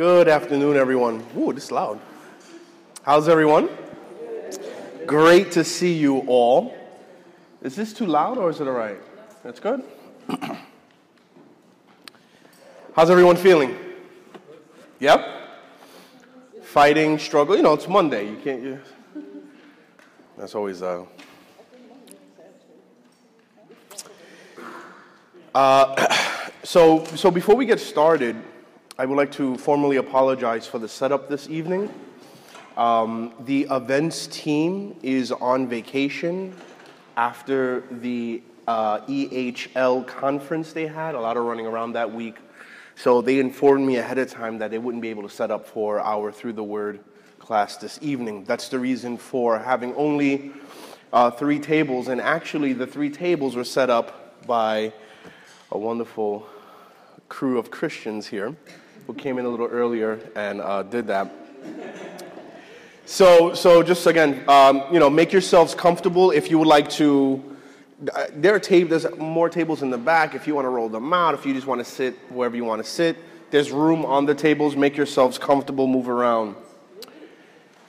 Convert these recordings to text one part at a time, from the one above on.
Good afternoon, everyone. Ooh, this is loud. How's everyone? Great to see you all. Is this too loud or is it all right? That's good. How's everyone feeling? Yep. Fighting, struggle. You know, it's Monday. You can't. You, that's always. Uh, uh, so, so before we get started, I would like to formally apologize for the setup this evening. Um, the events team is on vacation after the uh, EHL conference they had, a lot of running around that week. So they informed me ahead of time that they wouldn't be able to set up for our Through the Word class this evening. That's the reason for having only uh, three tables, and actually the three tables were set up by a wonderful crew of Christians here who came in a little earlier and uh, did that. So, so just again, um, you know, make yourselves comfortable. If you would like to, uh, there are tables. There's more tables in the back. If you want to roll them out, if you just want to sit wherever you want to sit, there's room on the tables. Make yourselves comfortable. Move around.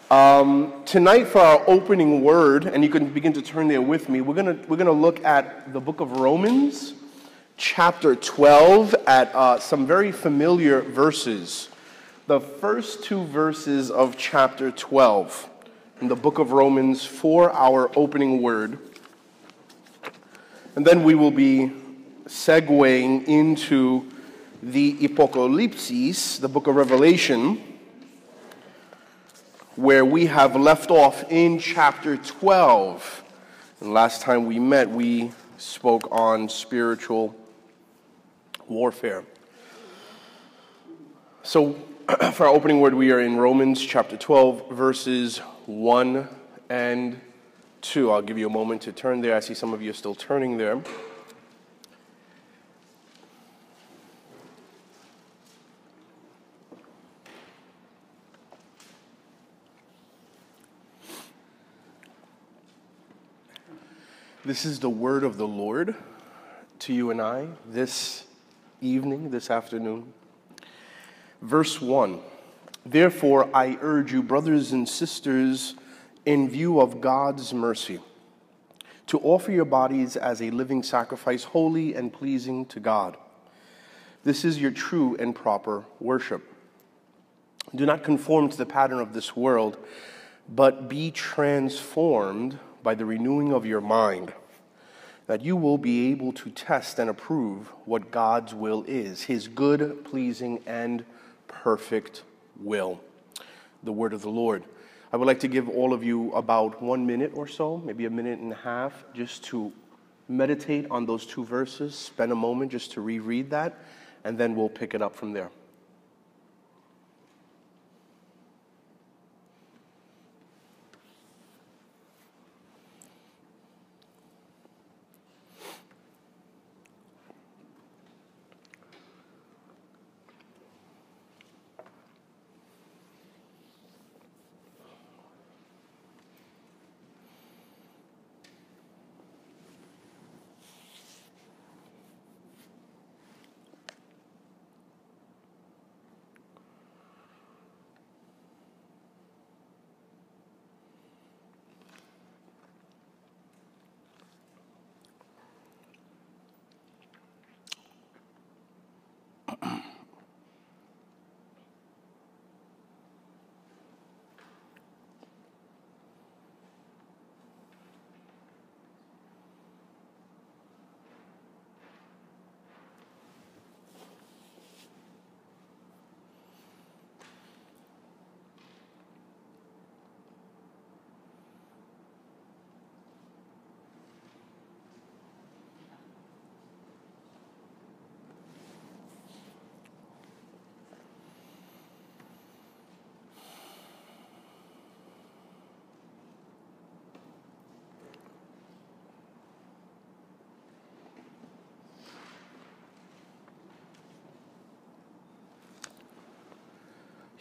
Um, tonight, for our opening word, and you can begin to turn there with me. We're gonna we're gonna look at the book of Romans chapter 12 at uh, some very familiar verses. The first two verses of chapter 12 in the book of Romans for our opening word. And then we will be segueing into the Apocalypse, the book of Revelation, where we have left off in chapter 12. And last time we met, we spoke on spiritual warfare. So, for our opening word, we are in Romans chapter 12, verses 1 and 2. I'll give you a moment to turn there. I see some of you are still turning there. This is the word of the Lord to you and I this evening, this afternoon. Verse 1 Therefore, I urge you, brothers and sisters, in view of God's mercy, to offer your bodies as a living sacrifice, holy and pleasing to God. This is your true and proper worship. Do not conform to the pattern of this world, but be transformed by the renewing of your mind that you will be able to test and approve what God's will is, his good, pleasing, and perfect will. The word of the Lord. I would like to give all of you about one minute or so, maybe a minute and a half, just to meditate on those two verses, spend a moment just to reread that, and then we'll pick it up from there.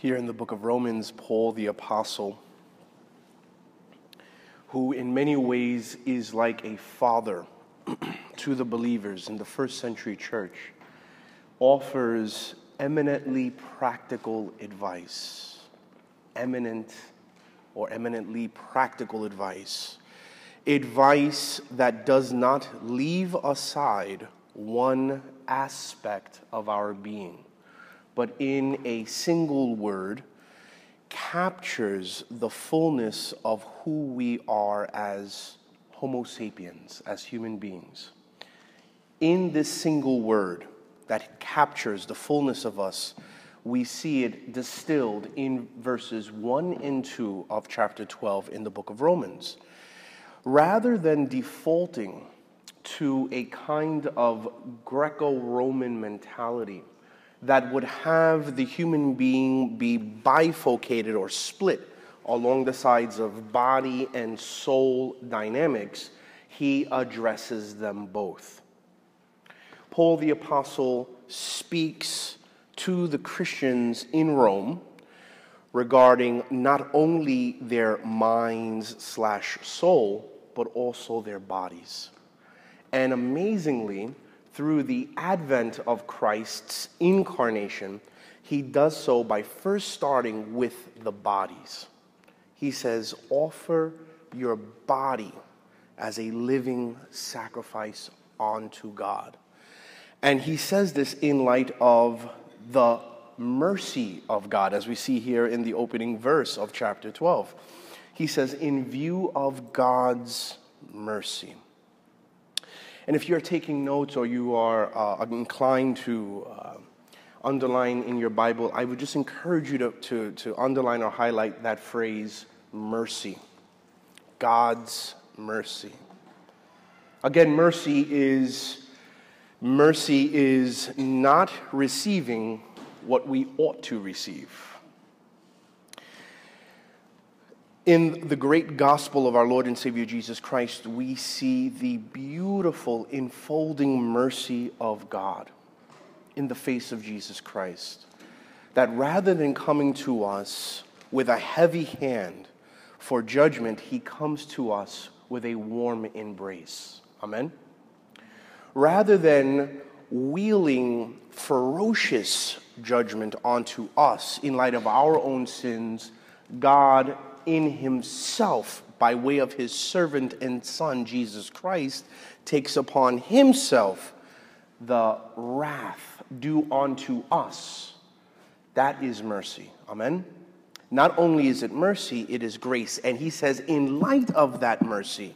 Here in the book of Romans, Paul the Apostle, who in many ways is like a father to the believers in the first century church, offers eminently practical advice. Eminent or eminently practical advice. Advice that does not leave aside one aspect of our being, but in a single word captures the fullness of who we are as Homo sapiens, as human beings. In this single word that captures the fullness of us, we see it distilled in verses 1 and 2 of chapter 12 in the book of Romans. Rather than defaulting to a kind of Greco Roman mentality that would have the human being be bifurcated or split along the sides of body and soul dynamics, he addresses them both. Paul the Apostle speaks to the Christians in Rome regarding not only their minds slash soul, but also their bodies. And amazingly, through the advent of Christ's incarnation, he does so by first starting with the bodies. He says, Offer your body as a living sacrifice unto God. And he says this in light of the mercy of God, as we see here in the opening verse of chapter 12. He says, In view of God's mercy. And if you're taking notes or you are uh, inclined to uh, underline in your Bible, I would just encourage you to, to, to underline or highlight that phrase, mercy. God's mercy. Again, mercy is mercy is not receiving what we ought to receive. In the great gospel of our Lord and Savior Jesus Christ, we see the beautiful enfolding mercy of God in the face of Jesus Christ. That rather than coming to us with a heavy hand for judgment, he comes to us with a warm embrace. Amen? Rather than wheeling ferocious judgment onto us in light of our own sins, God in himself, by way of his servant and son, Jesus Christ, takes upon himself the wrath due unto us. That is mercy. Amen? Not only is it mercy, it is grace. And he says, in light of that mercy,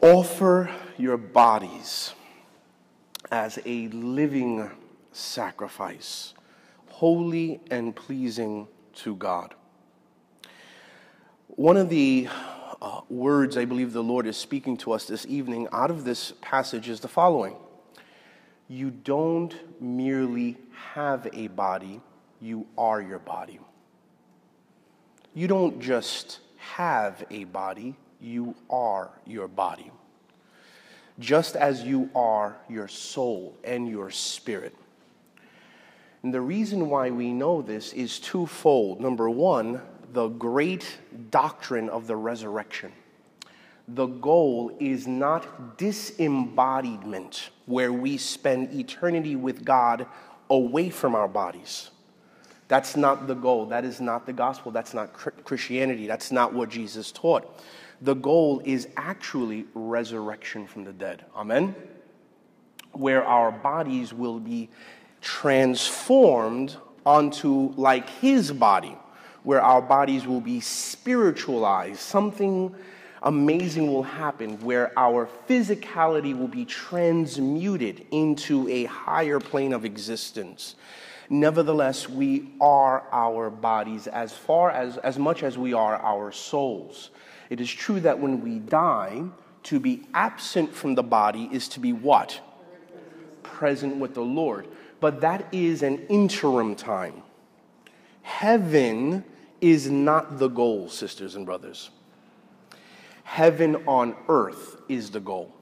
offer your bodies as a living sacrifice, holy and pleasing to God. One of the uh, words I believe the Lord is speaking to us this evening out of this passage is the following You don't merely have a body, you are your body. You don't just have a body, you are your body. Just as you are your soul and your spirit. And the reason why we know this is twofold. Number one, the great doctrine of the resurrection. The goal is not disembodiment, where we spend eternity with God away from our bodies. That's not the goal. That is not the gospel. That's not Christianity. That's not what Jesus taught. The goal is actually resurrection from the dead. Amen? Where our bodies will be transformed onto like his body where our bodies will be spiritualized. Something amazing will happen where our physicality will be transmuted into a higher plane of existence. Nevertheless, we are our bodies as far as as much as we are our souls. It is true that when we die, to be absent from the body is to be what? Present with the Lord. But that is an interim time. Heaven is not the goal, sisters and brothers. Heaven on earth is the goal.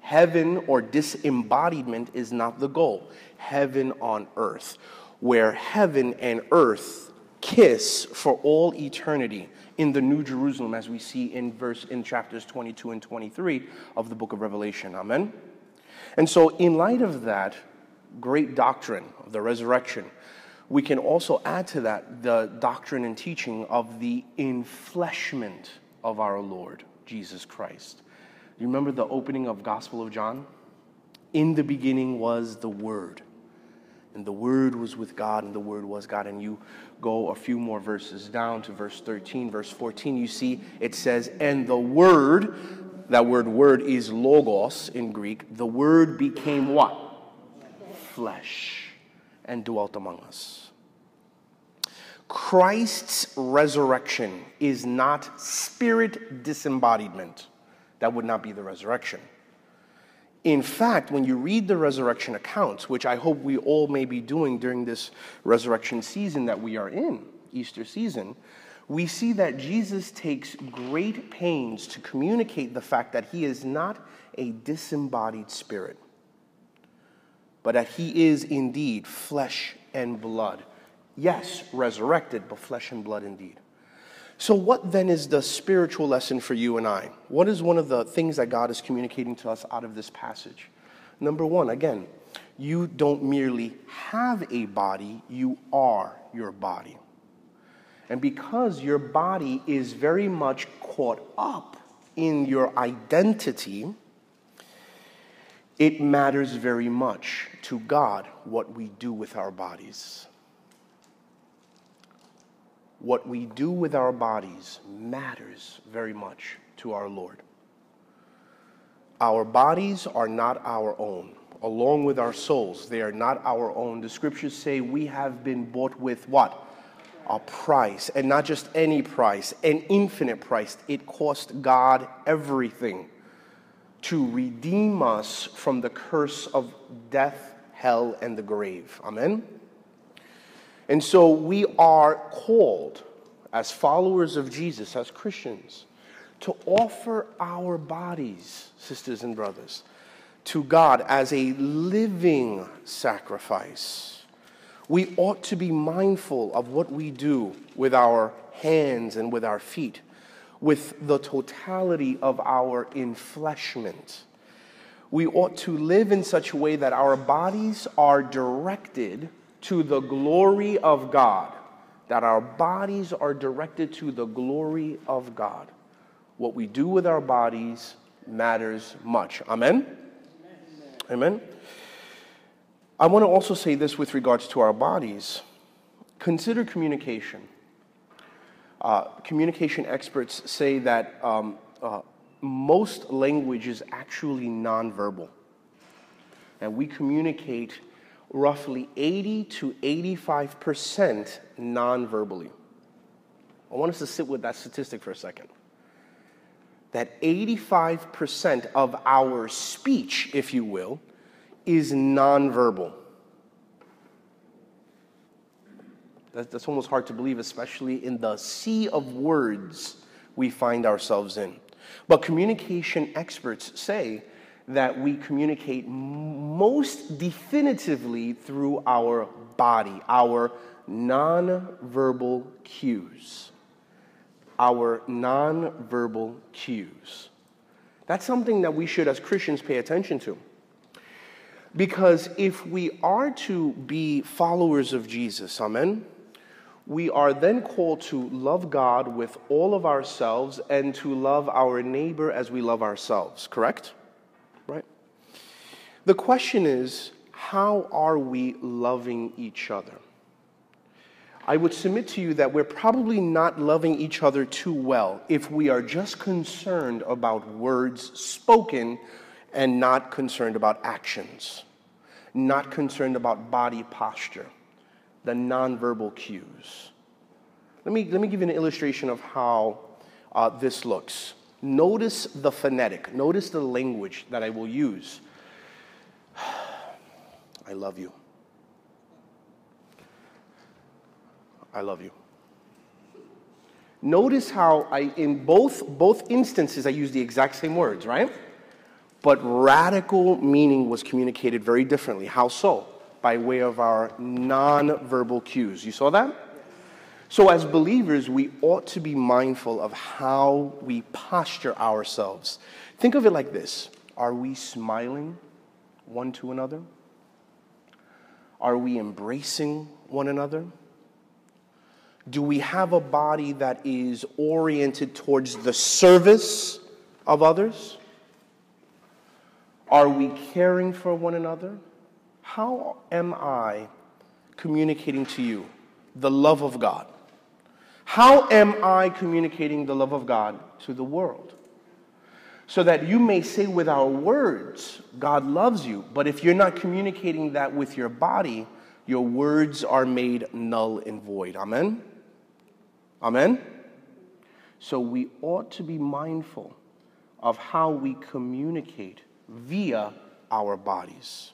Heaven or disembodiment is not the goal. Heaven on earth, where heaven and earth kiss for all eternity in the New Jerusalem, as we see in verse in chapters 22 and 23 of the book of Revelation. Amen. And so, in light of that, great doctrine of the resurrection, we can also add to that the doctrine and teaching of the enfleshment of our Lord Jesus Christ. You remember the opening of Gospel of John? In the beginning was the Word, and the Word was with God, and the Word was God. And you go a few more verses down to verse 13, verse 14, you see it says, And the Word, that word word is logos in Greek, the Word became what? Flesh and dwelt among us. Christ's resurrection is not spirit disembodiment. That would not be the resurrection. In fact, when you read the resurrection accounts, which I hope we all may be doing during this resurrection season that we are in, Easter season, we see that Jesus takes great pains to communicate the fact that he is not a disembodied spirit, but that he is indeed flesh and blood. Yes, resurrected, but flesh and blood indeed. So, what then is the spiritual lesson for you and I? What is one of the things that God is communicating to us out of this passage? Number one, again, you don't merely have a body, you are your body. And because your body is very much caught up in your identity, it matters very much to God what we do with our bodies what we do with our bodies matters very much to our Lord. Our bodies are not our own, along with our souls. They are not our own. The scriptures say we have been bought with what? A price, and not just any price, an infinite price. It cost God everything to redeem us from the curse of death, hell, and the grave. Amen? And so we are called as followers of Jesus, as Christians, to offer our bodies, sisters and brothers, to God as a living sacrifice. We ought to be mindful of what we do with our hands and with our feet, with the totality of our enfleshment. We ought to live in such a way that our bodies are directed to the glory of God, that our bodies are directed to the glory of God. What we do with our bodies matters much. Amen? Amen? I want to also say this with regards to our bodies. Consider communication. Uh, communication experts say that um, uh, most language is actually nonverbal. And we communicate roughly 80 to 85% nonverbally. I want us to sit with that statistic for a second. That 85% of our speech, if you will, is nonverbal. That's almost hard to believe, especially in the sea of words we find ourselves in. But communication experts say that we communicate most definitively through our body, our nonverbal cues. Our nonverbal cues. That's something that we should, as Christians, pay attention to. Because if we are to be followers of Jesus, amen, we are then called to love God with all of ourselves and to love our neighbor as we love ourselves, correct? Right? The question is, how are we loving each other? I would submit to you that we're probably not loving each other too well if we are just concerned about words spoken and not concerned about actions, not concerned about body posture, the nonverbal cues. Let me, let me give you an illustration of how uh, this looks. Notice the phonetic, notice the language that I will use I love you. I love you. Notice how I, in both, both instances, I use the exact same words, right? But radical meaning was communicated very differently. How so? By way of our non-verbal cues. You saw that? So, as believers, we ought to be mindful of how we posture ourselves. Think of it like this Are we smiling one to another? Are we embracing one another? Do we have a body that is oriented towards the service of others? Are we caring for one another? How am I communicating to you the love of God? How am I communicating the love of God to the world? So that you may say with our words, God loves you, but if you're not communicating that with your body, your words are made null and void. Amen? Amen? So we ought to be mindful of how we communicate via our bodies.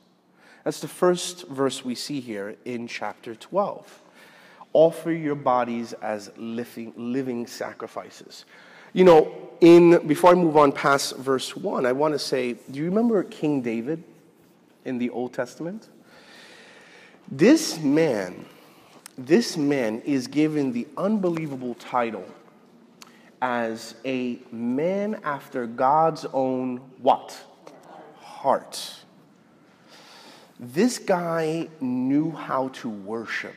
That's the first verse we see here in chapter 12. Offer your bodies as living, living sacrifices. You know, in before I move on past verse 1, I want to say, do you remember King David in the Old Testament? This man, this man is given the unbelievable title as a man after God's own what? Heart. This guy knew how to worship.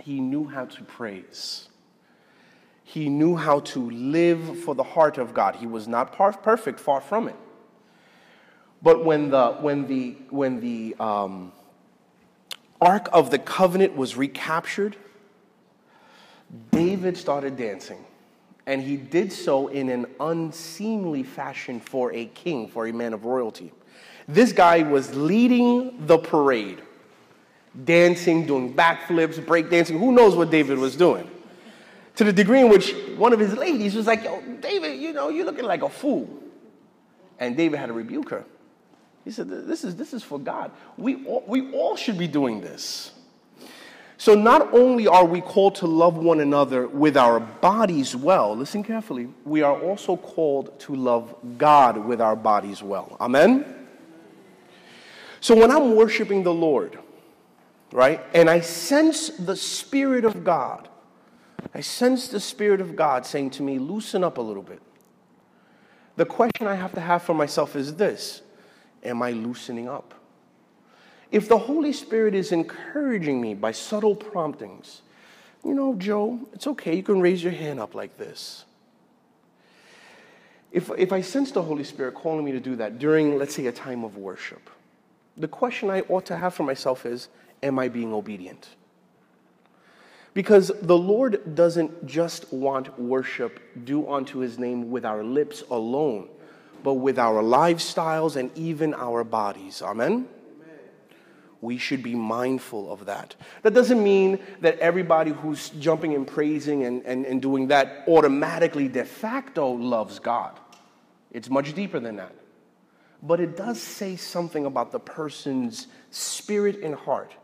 He knew how to praise. He knew how to live for the heart of God. He was not perfect, far from it. But when the, when the, when the um, Ark of the Covenant was recaptured, David started dancing. And he did so in an unseemly fashion for a king, for a man of royalty. This guy was leading the parade, dancing, doing backflips, breakdancing. Who knows what David was doing? To the degree in which one of his ladies was like, Yo, David, you know, you're looking like a fool. And David had to rebuke her. He said, This is, this is for God. We all, we all should be doing this. So, not only are we called to love one another with our bodies well, listen carefully, we are also called to love God with our bodies well. Amen? So, when I'm worshiping the Lord, right, and I sense the Spirit of God, I sense the Spirit of God saying to me, loosen up a little bit. The question I have to have for myself is this Am I loosening up? If the Holy Spirit is encouraging me by subtle promptings, you know, Joe, it's okay, you can raise your hand up like this. If, if I sense the Holy Spirit calling me to do that during, let's say, a time of worship, the question I ought to have for myself is Am I being obedient? Because the Lord doesn't just want worship due unto his name with our lips alone, but with our lifestyles and even our bodies. Amen? we should be mindful of that. That doesn't mean that everybody who's jumping and praising and, and, and doing that automatically de facto loves God. It's much deeper than that. But it does say something about the person's spirit and heart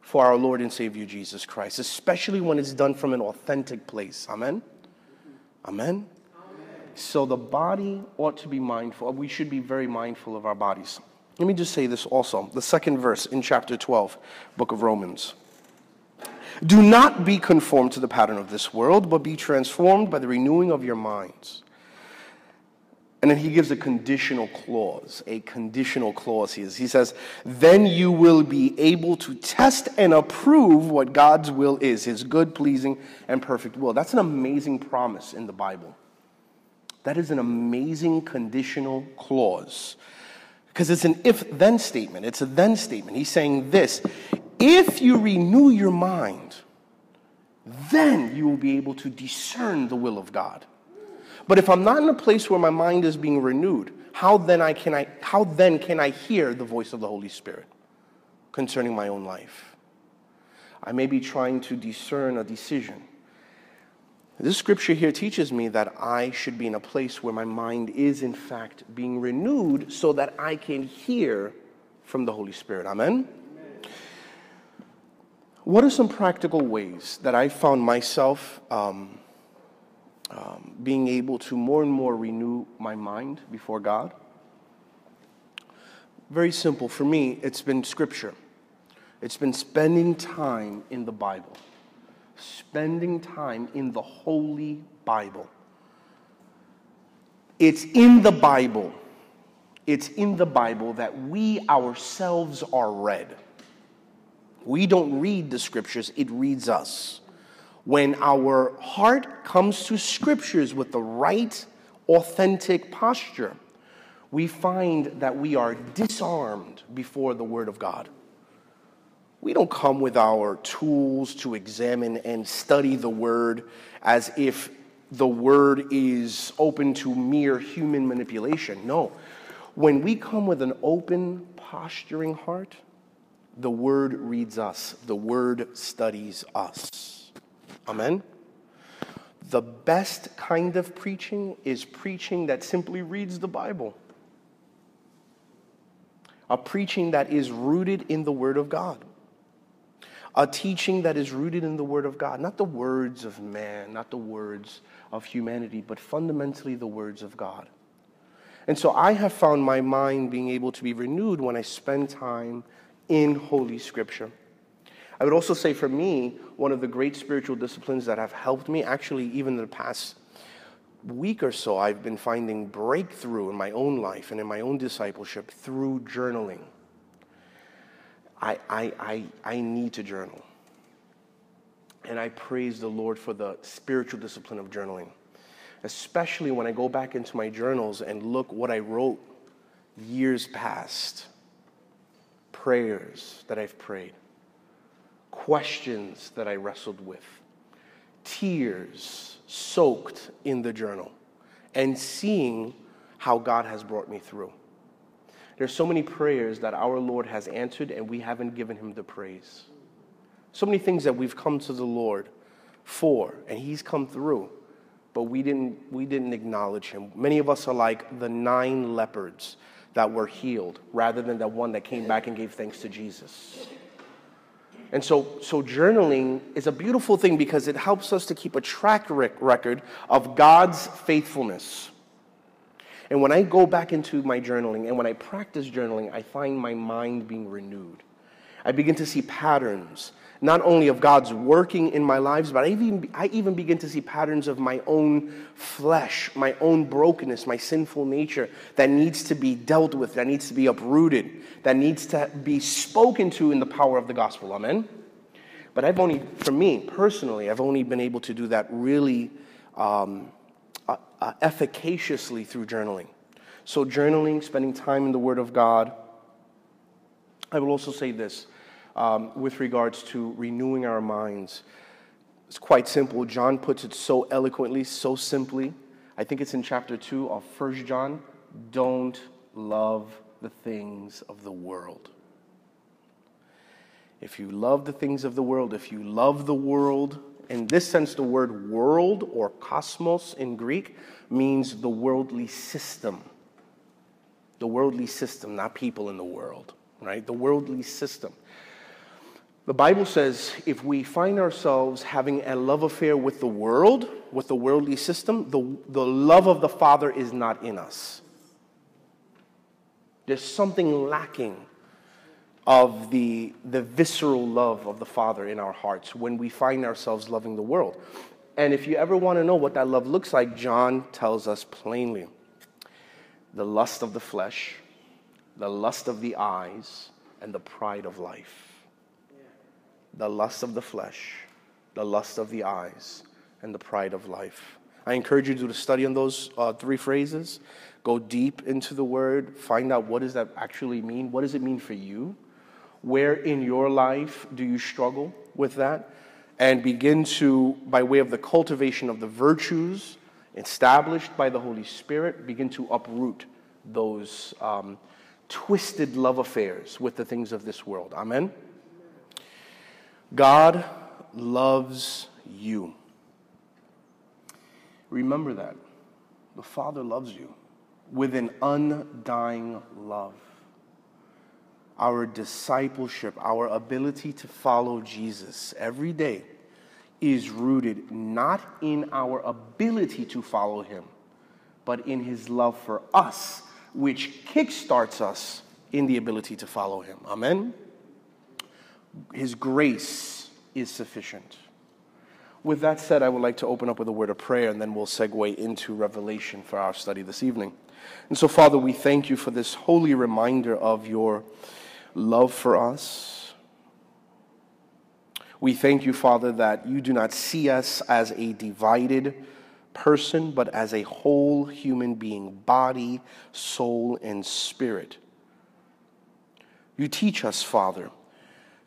for our Lord and Savior Jesus Christ, especially when it's done from an authentic place. Amen? Amen? So the body ought to be mindful. We should be very mindful of our bodies. Let me just say this also. The second verse in chapter 12, book of Romans. Do not be conformed to the pattern of this world, but be transformed by the renewing of your minds. And then he gives a conditional clause, a conditional clause. He, he says, Then you will be able to test and approve what God's will is, his good, pleasing, and perfect will. That's an amazing promise in the Bible. That is an amazing conditional clause because it's an if then statement. It's a then statement. He's saying this if you renew your mind, then you will be able to discern the will of God. But if I'm not in a place where my mind is being renewed, how then, I can I, how then can I hear the voice of the Holy Spirit concerning my own life? I may be trying to discern a decision this scripture here teaches me that I should be in a place where my mind is, in fact, being renewed so that I can hear from the Holy Spirit. Amen? Amen. What are some practical ways that I found myself um, um, being able to more and more renew my mind before God? Very simple. For me, it's been scripture, it's been spending time in the Bible spending time in the Holy Bible. It's in the Bible It's in the Bible that we ourselves are read. We don't read the scriptures, it reads us. When our heart comes to scriptures with the right, authentic posture, we find that we are disarmed before the Word of God. We don't come with our tools to examine and study the Word as if the Word is open to mere human manipulation. No. When we come with an open, posturing heart, the Word reads us, the Word studies us. Amen? The best kind of preaching is preaching that simply reads the Bible. A preaching that is rooted in the Word of God. A teaching that is rooted in the Word of God. Not the words of man, not the words of humanity, but fundamentally the words of God. And so I have found my mind being able to be renewed when I spend time in Holy Scripture. I would also say for me, one of the great spiritual disciplines that have helped me, actually, even in the past week or so, I've been finding breakthrough in my own life and in my own discipleship through journaling. I, I, I, I need to journal. And I praise the Lord for the spiritual discipline of journaling, especially when I go back into my journals and look what I wrote years past prayers that I've prayed, questions that I wrestled with, tears soaked in the journal, and seeing how God has brought me through. There's so many prayers that our Lord has answered, and we haven't given him the praise. So many things that we've come to the Lord for, and he's come through, but we didn't, we didn't acknowledge him. Many of us are like the nine leopards that were healed rather than the one that came back and gave thanks to Jesus. And so, so journaling is a beautiful thing because it helps us to keep a track record of God's faithfulness. And when I go back into my journaling and when I practice journaling, I find my mind being renewed. I begin to see patterns not only of God's working in my lives, but I even, I even begin to see patterns of my own flesh, my own brokenness, my sinful nature that needs to be dealt with, that needs to be uprooted, that needs to be spoken to in the power of the gospel. Amen? But I've only, for me personally, I've only been able to do that really um, uh, uh, efficaciously through journaling. So, journaling, spending time in the Word of God. I will also say this um, with regards to renewing our minds. It's quite simple. John puts it so eloquently, so simply. I think it's in chapter 2 of 1 John. Don't love the things of the world. If you love the things of the world, if you love the world, in this sense, the word world or cosmos in Greek means the worldly system. The worldly system, not people in the world, right? The worldly system. The Bible says if we find ourselves having a love affair with the world, with the worldly system, the, the love of the Father is not in us. There's something lacking of the, the visceral love of the Father in our hearts when we find ourselves loving the world. And if you ever want to know what that love looks like, John tells us plainly the lust of the flesh, the lust of the eyes, and the pride of life the lust of the flesh, the lust of the eyes, and the pride of life. I encourage you to do a study on those uh, three phrases. Go deep into the word, find out what does that actually mean? What does it mean for you? Where in your life do you struggle with that? And begin to, by way of the cultivation of the virtues established by the Holy Spirit, begin to uproot those um, twisted love affairs with the things of this world. Amen? God loves you. Remember that. The Father loves you with an undying love. Our discipleship, our ability to follow Jesus every day is rooted not in our ability to follow him, but in his love for us, which kickstarts us in the ability to follow him. Amen? His grace is sufficient. With that said, I would like to open up with a word of prayer and then we'll segue into Revelation for our study this evening. And so, Father, we thank you for this holy reminder of your love for us. We thank you, Father, that you do not see us as a divided person, but as a whole human being, body, soul, and spirit. You teach us, Father,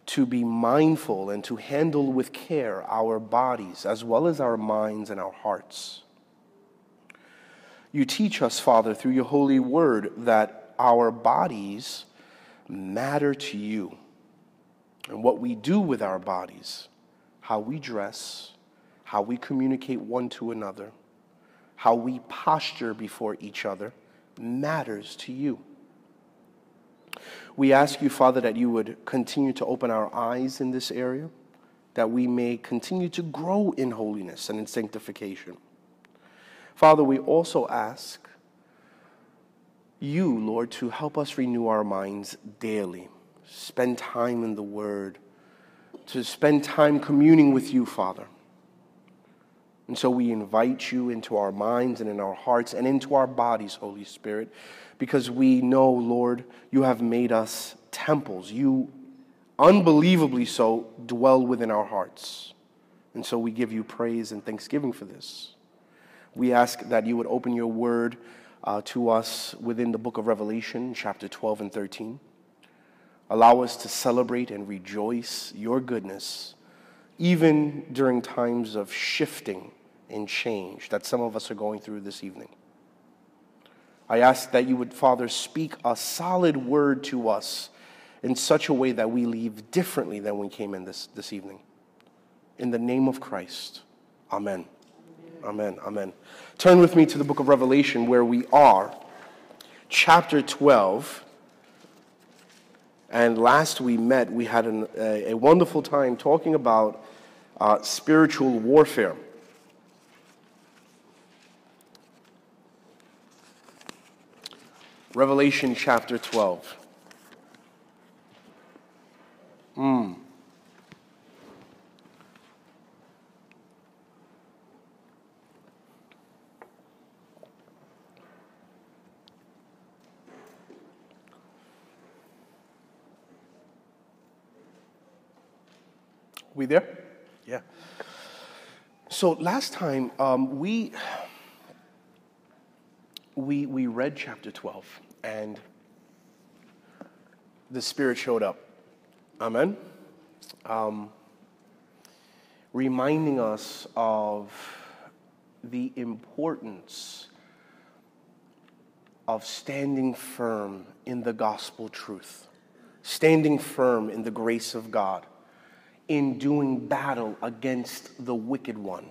to be mindful and to handle with care our bodies as well as our minds and our hearts. You teach us, Father, through your holy word, that our bodies matter to you. And what we do with our bodies, how we dress, how we communicate one to another, how we posture before each other, matters to you. We ask you, Father, that you would continue to open our eyes in this area, that we may continue to grow in holiness and in sanctification. Father, we also ask you, Lord, to help us renew our minds daily, spend time in the Word, to spend time communing with you, Father. And so we invite you into our minds and in our hearts and into our bodies, Holy Spirit, because we know, Lord, you have made us temples. You, unbelievably so, dwell within our hearts. And so we give you praise and thanksgiving for this. We ask that you would open your word uh, to us within the book of Revelation, chapter 12 and 13. Allow us to celebrate and rejoice your goodness, even during times of shifting and change that some of us are going through this evening. I ask that you would, Father, speak a solid word to us in such a way that we leave differently than we came in this, this evening. In the name of Christ, amen. Amen. Amen. Turn with me to the book of Revelation where we are, chapter 12. And last we met, we had an, a, a, wonderful time talking about uh, spiritual warfare. Revelation chapter 12. Hmm. We there? Yeah. So last time um, we we, we read chapter 12 and the Spirit showed up. Amen? Um, reminding us of the importance of standing firm in the gospel truth, standing firm in the grace of God, in doing battle against the wicked one.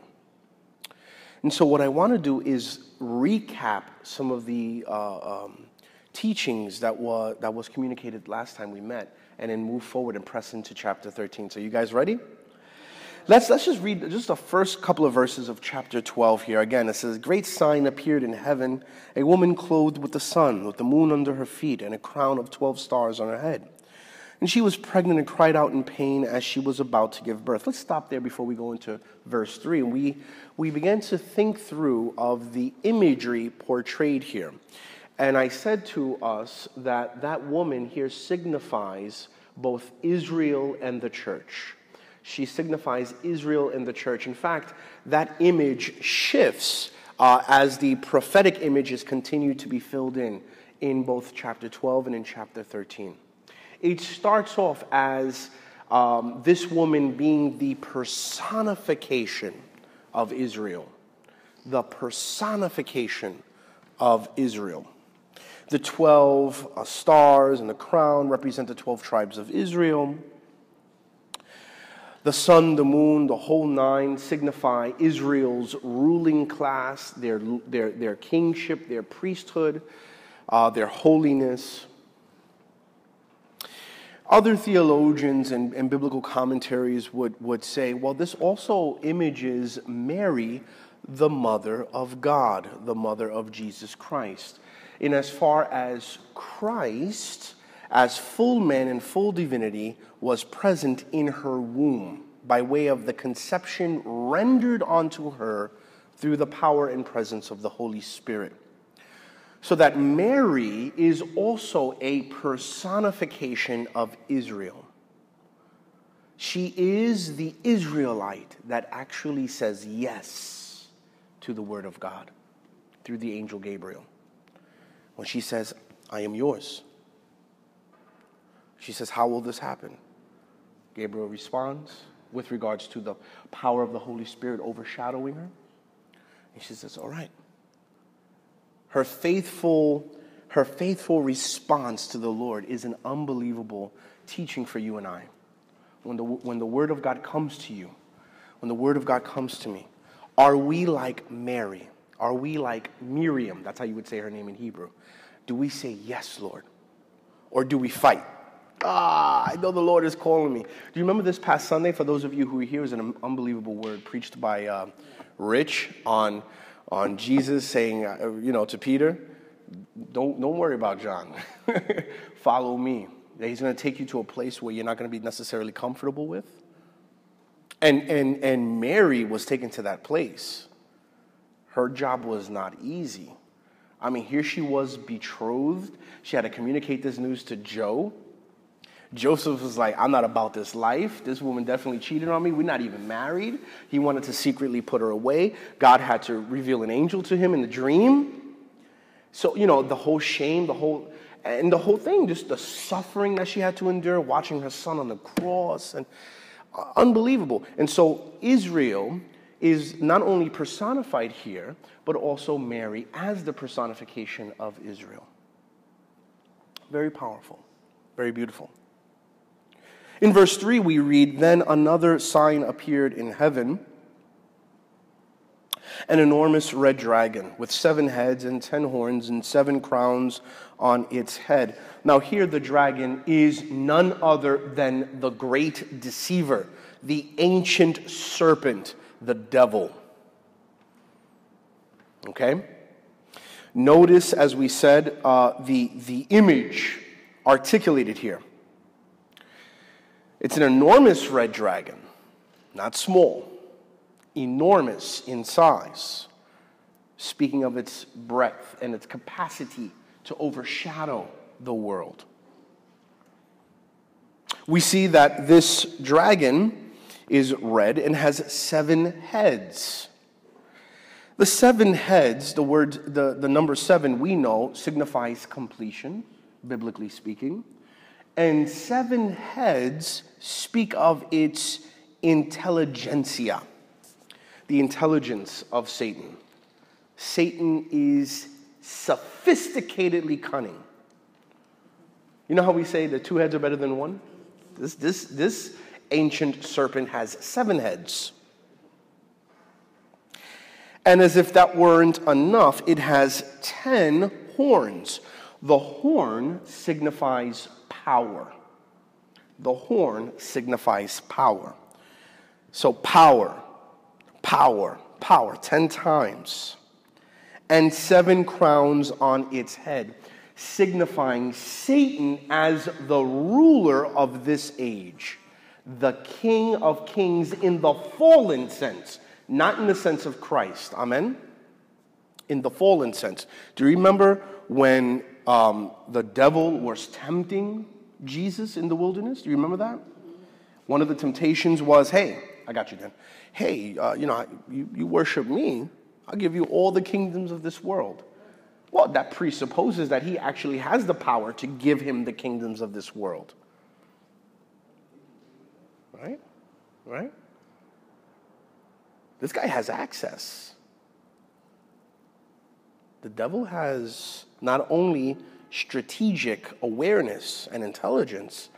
And so, what I want to do is recap some of the uh, um, teachings that, wa- that was communicated last time we met and then move forward and press into chapter 13. So, you guys ready? Let's, let's just read just the first couple of verses of chapter 12 here. Again, it says, Great sign appeared in heaven, a woman clothed with the sun, with the moon under her feet, and a crown of 12 stars on her head. And she was pregnant and cried out in pain as she was about to give birth. Let's stop there before we go into verse 3. And we, we began to think through of the imagery portrayed here. And I said to us that that woman here signifies both Israel and the church. She signifies Israel and the church. In fact, that image shifts uh, as the prophetic images continue to be filled in in both chapter 12 and in chapter 13 it starts off as um, this woman being the personification of Israel. The personification of Israel. The 12 uh, stars and the crown represent the 12 tribes of Israel. The sun, the moon, the whole nine signify Israel's ruling class, their, their, their kingship, their priesthood, uh, their holiness. Other theologians and, and biblical commentaries would, would say, well, this also images Mary, the mother of God, the mother of Jesus Christ. In as far as Christ, as full man and full divinity, was present in her womb by way of the conception rendered onto her through the power and presence of the Holy Spirit. So that Mary is also a personification of Israel. She is the Israelite that actually says yes to the word of God through the angel Gabriel. When she says, I am yours. She says, How will this happen? Gabriel responds with regards to the power of the Holy Spirit overshadowing her. And she says, All right. Her faithful, her faithful response to the Lord is an unbelievable teaching for you and I. When the, when the Word of God comes to you, when the Word of God comes to me, are we like Mary? Are we like Miriam? That's how you would say her name in Hebrew. Do we say, Yes, Lord? Or do we fight? Ah, I know the Lord is calling me. Do you remember this past Sunday? For those of you who were here, it was an unbelievable word preached by uh, Rich on, on Jesus saying, uh, you know, to Peter, don't, don't worry about John. Follow me. That he's going to take you to a place where you're not going to be necessarily comfortable with. And, and, and Mary was taken to that place. Her job was not easy. I mean, here she was betrothed. She had to communicate this news to Joe. Joseph was like, I'm not about this life. This woman definitely cheated on me. We're not even married. He wanted to secretly put her away. God had to reveal an angel to him in the dream. So, you know, the whole shame, the whole, and the whole thing, just the suffering that she had to endure, watching her son on the cross, and uh, unbelievable. And so, Israel is not only personified here, but also Mary as the personification of Israel. Very powerful, very beautiful. In verse 3, we read Then another sign appeared in heaven an enormous red dragon with seven heads and ten horns and seven crowns on its head. Now, here the dragon is none other than the great deceiver, the ancient serpent, the devil. Okay? Notice, as we said, uh, the, the image articulated here. It's an enormous red dragon, not small, enormous in size, speaking of its breadth and its capacity to overshadow the world. We see that this dragon is red and has seven heads. The seven heads, the word, the, the number seven we know signifies completion, biblically speaking and seven heads speak of its intelligentsia, the intelligence of Satan. Satan is sophisticatedly cunning. You know how we say the two heads are better than one? This, this, this ancient serpent has seven heads. And as if that weren't enough, it has ten horns. The horn signifies power. The horn signifies power. So, power, power, power, 10 times. And seven crowns on its head, signifying Satan as the ruler of this age, the King of kings in the fallen sense, not in the sense of Christ. Amen? In the fallen sense. Do you remember when um, the devil was tempting Jesus in the wilderness. Do you remember that? One of the temptations was, hey, I got you then. Hey, uh, you know, you, you worship me, I'll give you all the kingdoms of this world. Well, that presupposes that he actually has the power to give him the kingdoms of this world. Right? Right? This guy has access. The devil has not only strategic awareness and intelligence,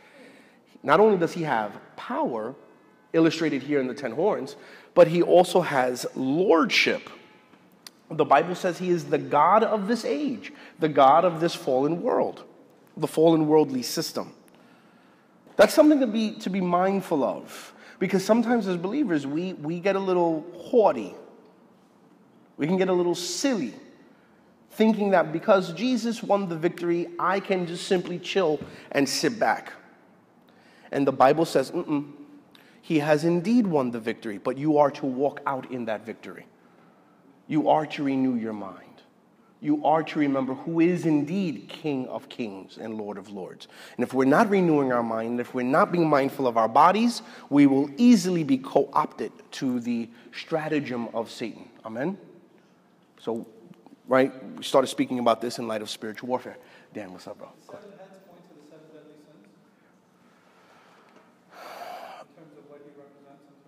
not only does he have power, illustrated here in the ten horns, but he also has lordship. The Bible says he is the God of this age, the God of this fallen world, the fallen worldly system. That's something to be, to be mindful of because sometimes as believers, we, we get a little haughty, we can get a little silly thinking that because Jesus won the victory, I can just simply chill and sit back. And the Bible says, Mm-mm. He has indeed won the victory, but you are to walk out in that victory. You are to renew your mind. you are to remember who is indeed King of kings and Lord of lords. And if we're not renewing our mind, if we're not being mindful of our bodies, we will easily be co opted to the stratagem of Satan. Amen? So, right, we started speaking about this in light of spiritual warfare. Dan, what's up, bro?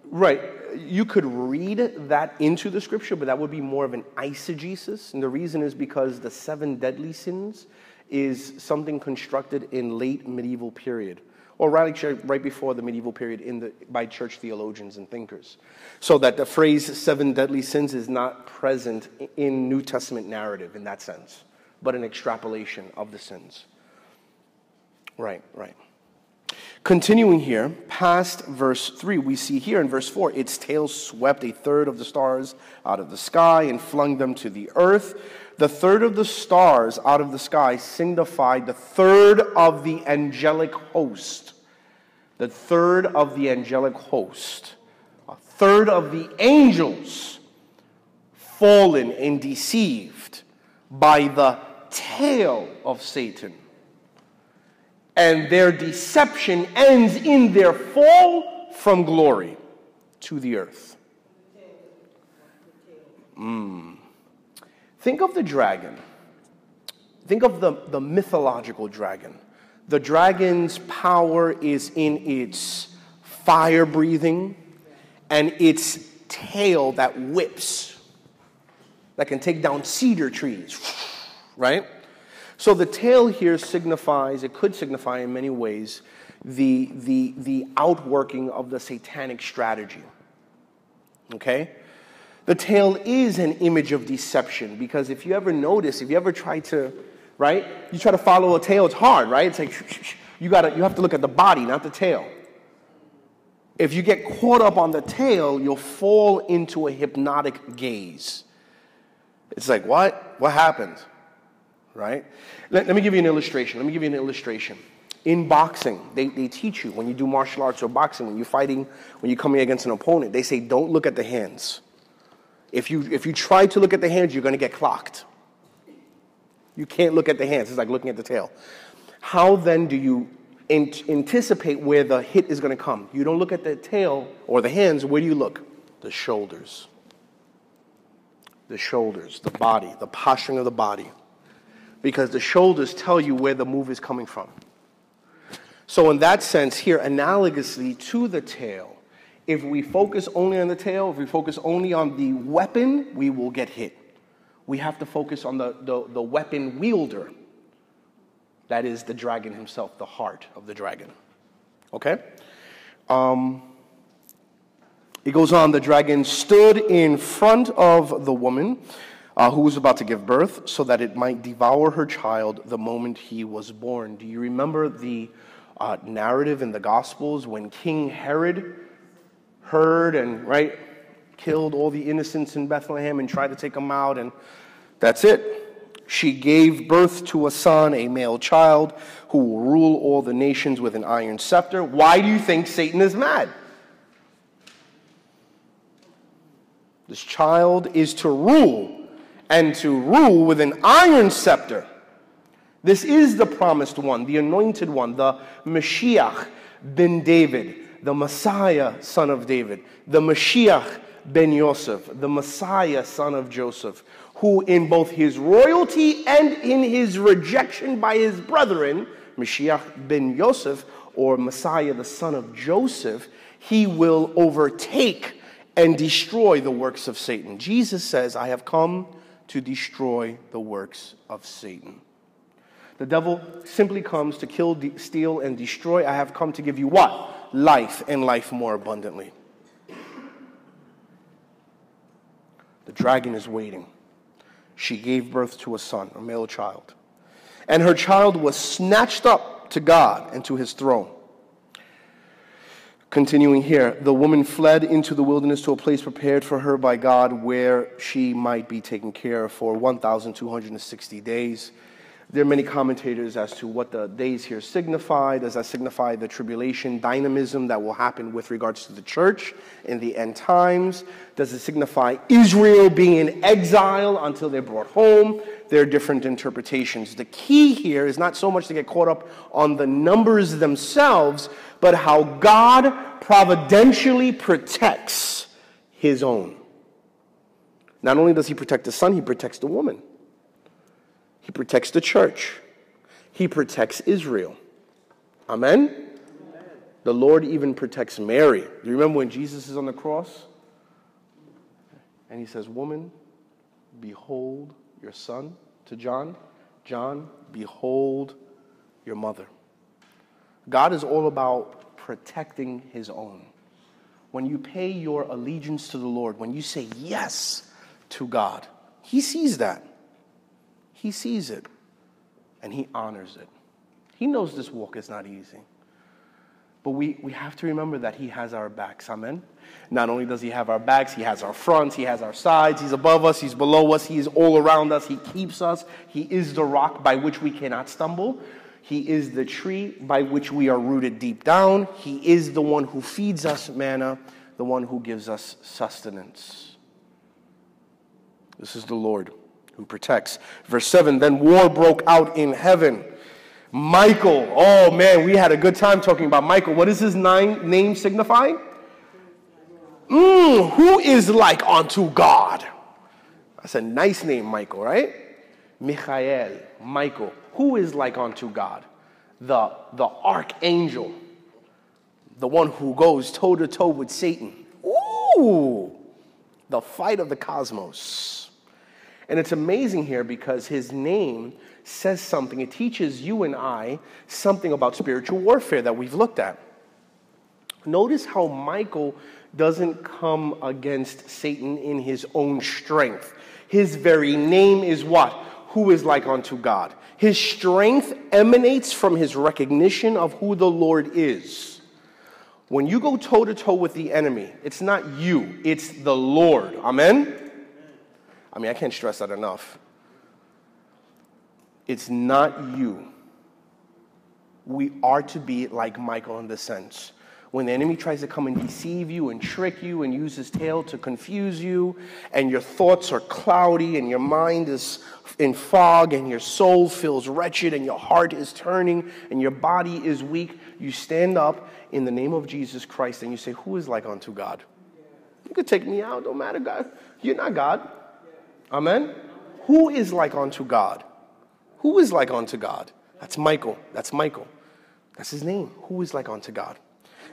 Right. You could read that into the scripture, but that would be more of an eisegesis. And the reason is because the seven deadly sins is something constructed in late medieval period, or right, right before the medieval period in the, by church theologians and thinkers. So that the phrase seven deadly sins is not present in New Testament narrative in that sense, but an extrapolation of the sins. Right, right. Continuing here, past verse 3, we see here in verse 4 its tail swept a third of the stars out of the sky and flung them to the earth. The third of the stars out of the sky signified the third of the angelic host. The third of the angelic host. A third of the angels fallen and deceived by the tail of Satan and their deception ends in their fall from glory to the earth. Mm. Think of the dragon. Think of the, the mythological dragon. The dragon's power is in its fire breathing and its tail that whips, that can take down cedar trees, right? So the tail here signifies, it could signify in many ways, the, the, the outworking of the satanic strategy. Okay? The tail is an image of deception because if you ever notice, if you ever try to, right? You try to follow a tail, it's hard, right? It's like you gotta you have to look at the body, not the tail. If you get caught up on the tail, you'll fall into a hypnotic gaze. It's like, what? What happened? right? Let, let, me give you an illustration. Let me give you an illustration. In boxing, they, they teach you when you do martial arts or boxing, when you're fighting, when you're coming against an opponent, they say don't look at the hands. If you, if you try to look at the hands, you're going to get clocked. You can't look at the hands. It's like looking at the tail. How then do you anticipate where the hit is going to come? You don't look at the tail or the hands. Where do you look? The shoulders. The shoulders, the body, the posturing of the body because the shoulders tell you where the move is coming from. So, in that sense, here, analogously to the tail, if we focus only on the tail, if we focus only on the weapon, we will get hit. We have to focus on the, the, the weapon wielder. That is the dragon himself, the heart of the dragon. Okay? Um, it goes on the dragon stood in front of the woman uh, who was about to give birth, so that it might devour her child the moment he was born. Do you remember the uh, narrative in the Gospels when King Herod heard and, right, killed all the innocents in Bethlehem and tried to take them out, and that's it. She gave birth to a son, a male child, who will rule all the nations with an iron scepter. Why do you think Satan is mad? This child is to rule and to rule with an iron scepter. This is the promised one, the anointed one, the Mashiach ben David, the Messiah, son of David, the Mashiach ben Yosef, the Messiah, son of Joseph, who in both his royalty and in his rejection by his brethren, Mashiach ben Yosef, or Messiah, the son of Joseph, he will overtake and destroy the works of Satan. Jesus says, I have come to destroy the works of Satan. The devil simply comes to kill, steal, and destroy. I have come to give you what? Life and life more abundantly. The dragon is waiting. She gave birth to a son, a male child. And her child was snatched up to God and to his throne. Continuing here, the woman fled into the wilderness to a place prepared for her by God where she might be taken care of for 1,260 days. There are many commentators as to what the days here signify. Does that signify the tribulation dynamism that will happen with regards to the church in the end times? Does it signify Israel being in exile until they're brought home? There are different interpretations. The key here is not so much to get caught up on the numbers themselves, but how God providentially protects his own. Not only does he protect the son, he protects the woman. He protects the church. He protects Israel. Amen? Amen? The Lord even protects Mary. Do you remember when Jesus is on the cross? And he says, Woman, behold your son to John. John, behold your mother. God is all about protecting his own. When you pay your allegiance to the Lord, when you say yes to God, he sees that. He sees it and he honors it. He knows this walk is not easy. But we, we have to remember that he has our backs. Amen. Not only does he have our backs, he has our fronts, he has our sides, he's above us, he's below us, he is all around us, he keeps us, he is the rock by which we cannot stumble. He is the tree by which we are rooted deep down. He is the one who feeds us manna, the one who gives us sustenance. This is the Lord who protects. Verse 7 Then war broke out in heaven. Michael, oh man, we had a good time talking about Michael. What does his nine, name signify? Mm, who is like unto God? That's a nice name, Michael, right? Michael, Michael. Who is like unto God? The, the archangel, the one who goes toe to toe with Satan. Ooh, the fight of the cosmos. And it's amazing here because his name says something. It teaches you and I something about spiritual warfare that we've looked at. Notice how Michael doesn't come against Satan in his own strength. His very name is what? Who is like unto God. His strength emanates from his recognition of who the Lord is. When you go toe to toe with the enemy, it's not you, it's the Lord. Amen? I mean, I can't stress that enough. It's not you. We are to be like Michael in the sense. When the enemy tries to come and deceive you and trick you and use his tail to confuse you, and your thoughts are cloudy and your mind is in fog and your soul feels wretched and your heart is turning and your body is weak, you stand up in the name of Jesus Christ and you say, Who is like unto God? You could take me out, don't matter, God. You're not God. Amen? Who is like unto God? Who is like unto God? That's Michael. That's Michael. That's his name. Who is like unto God?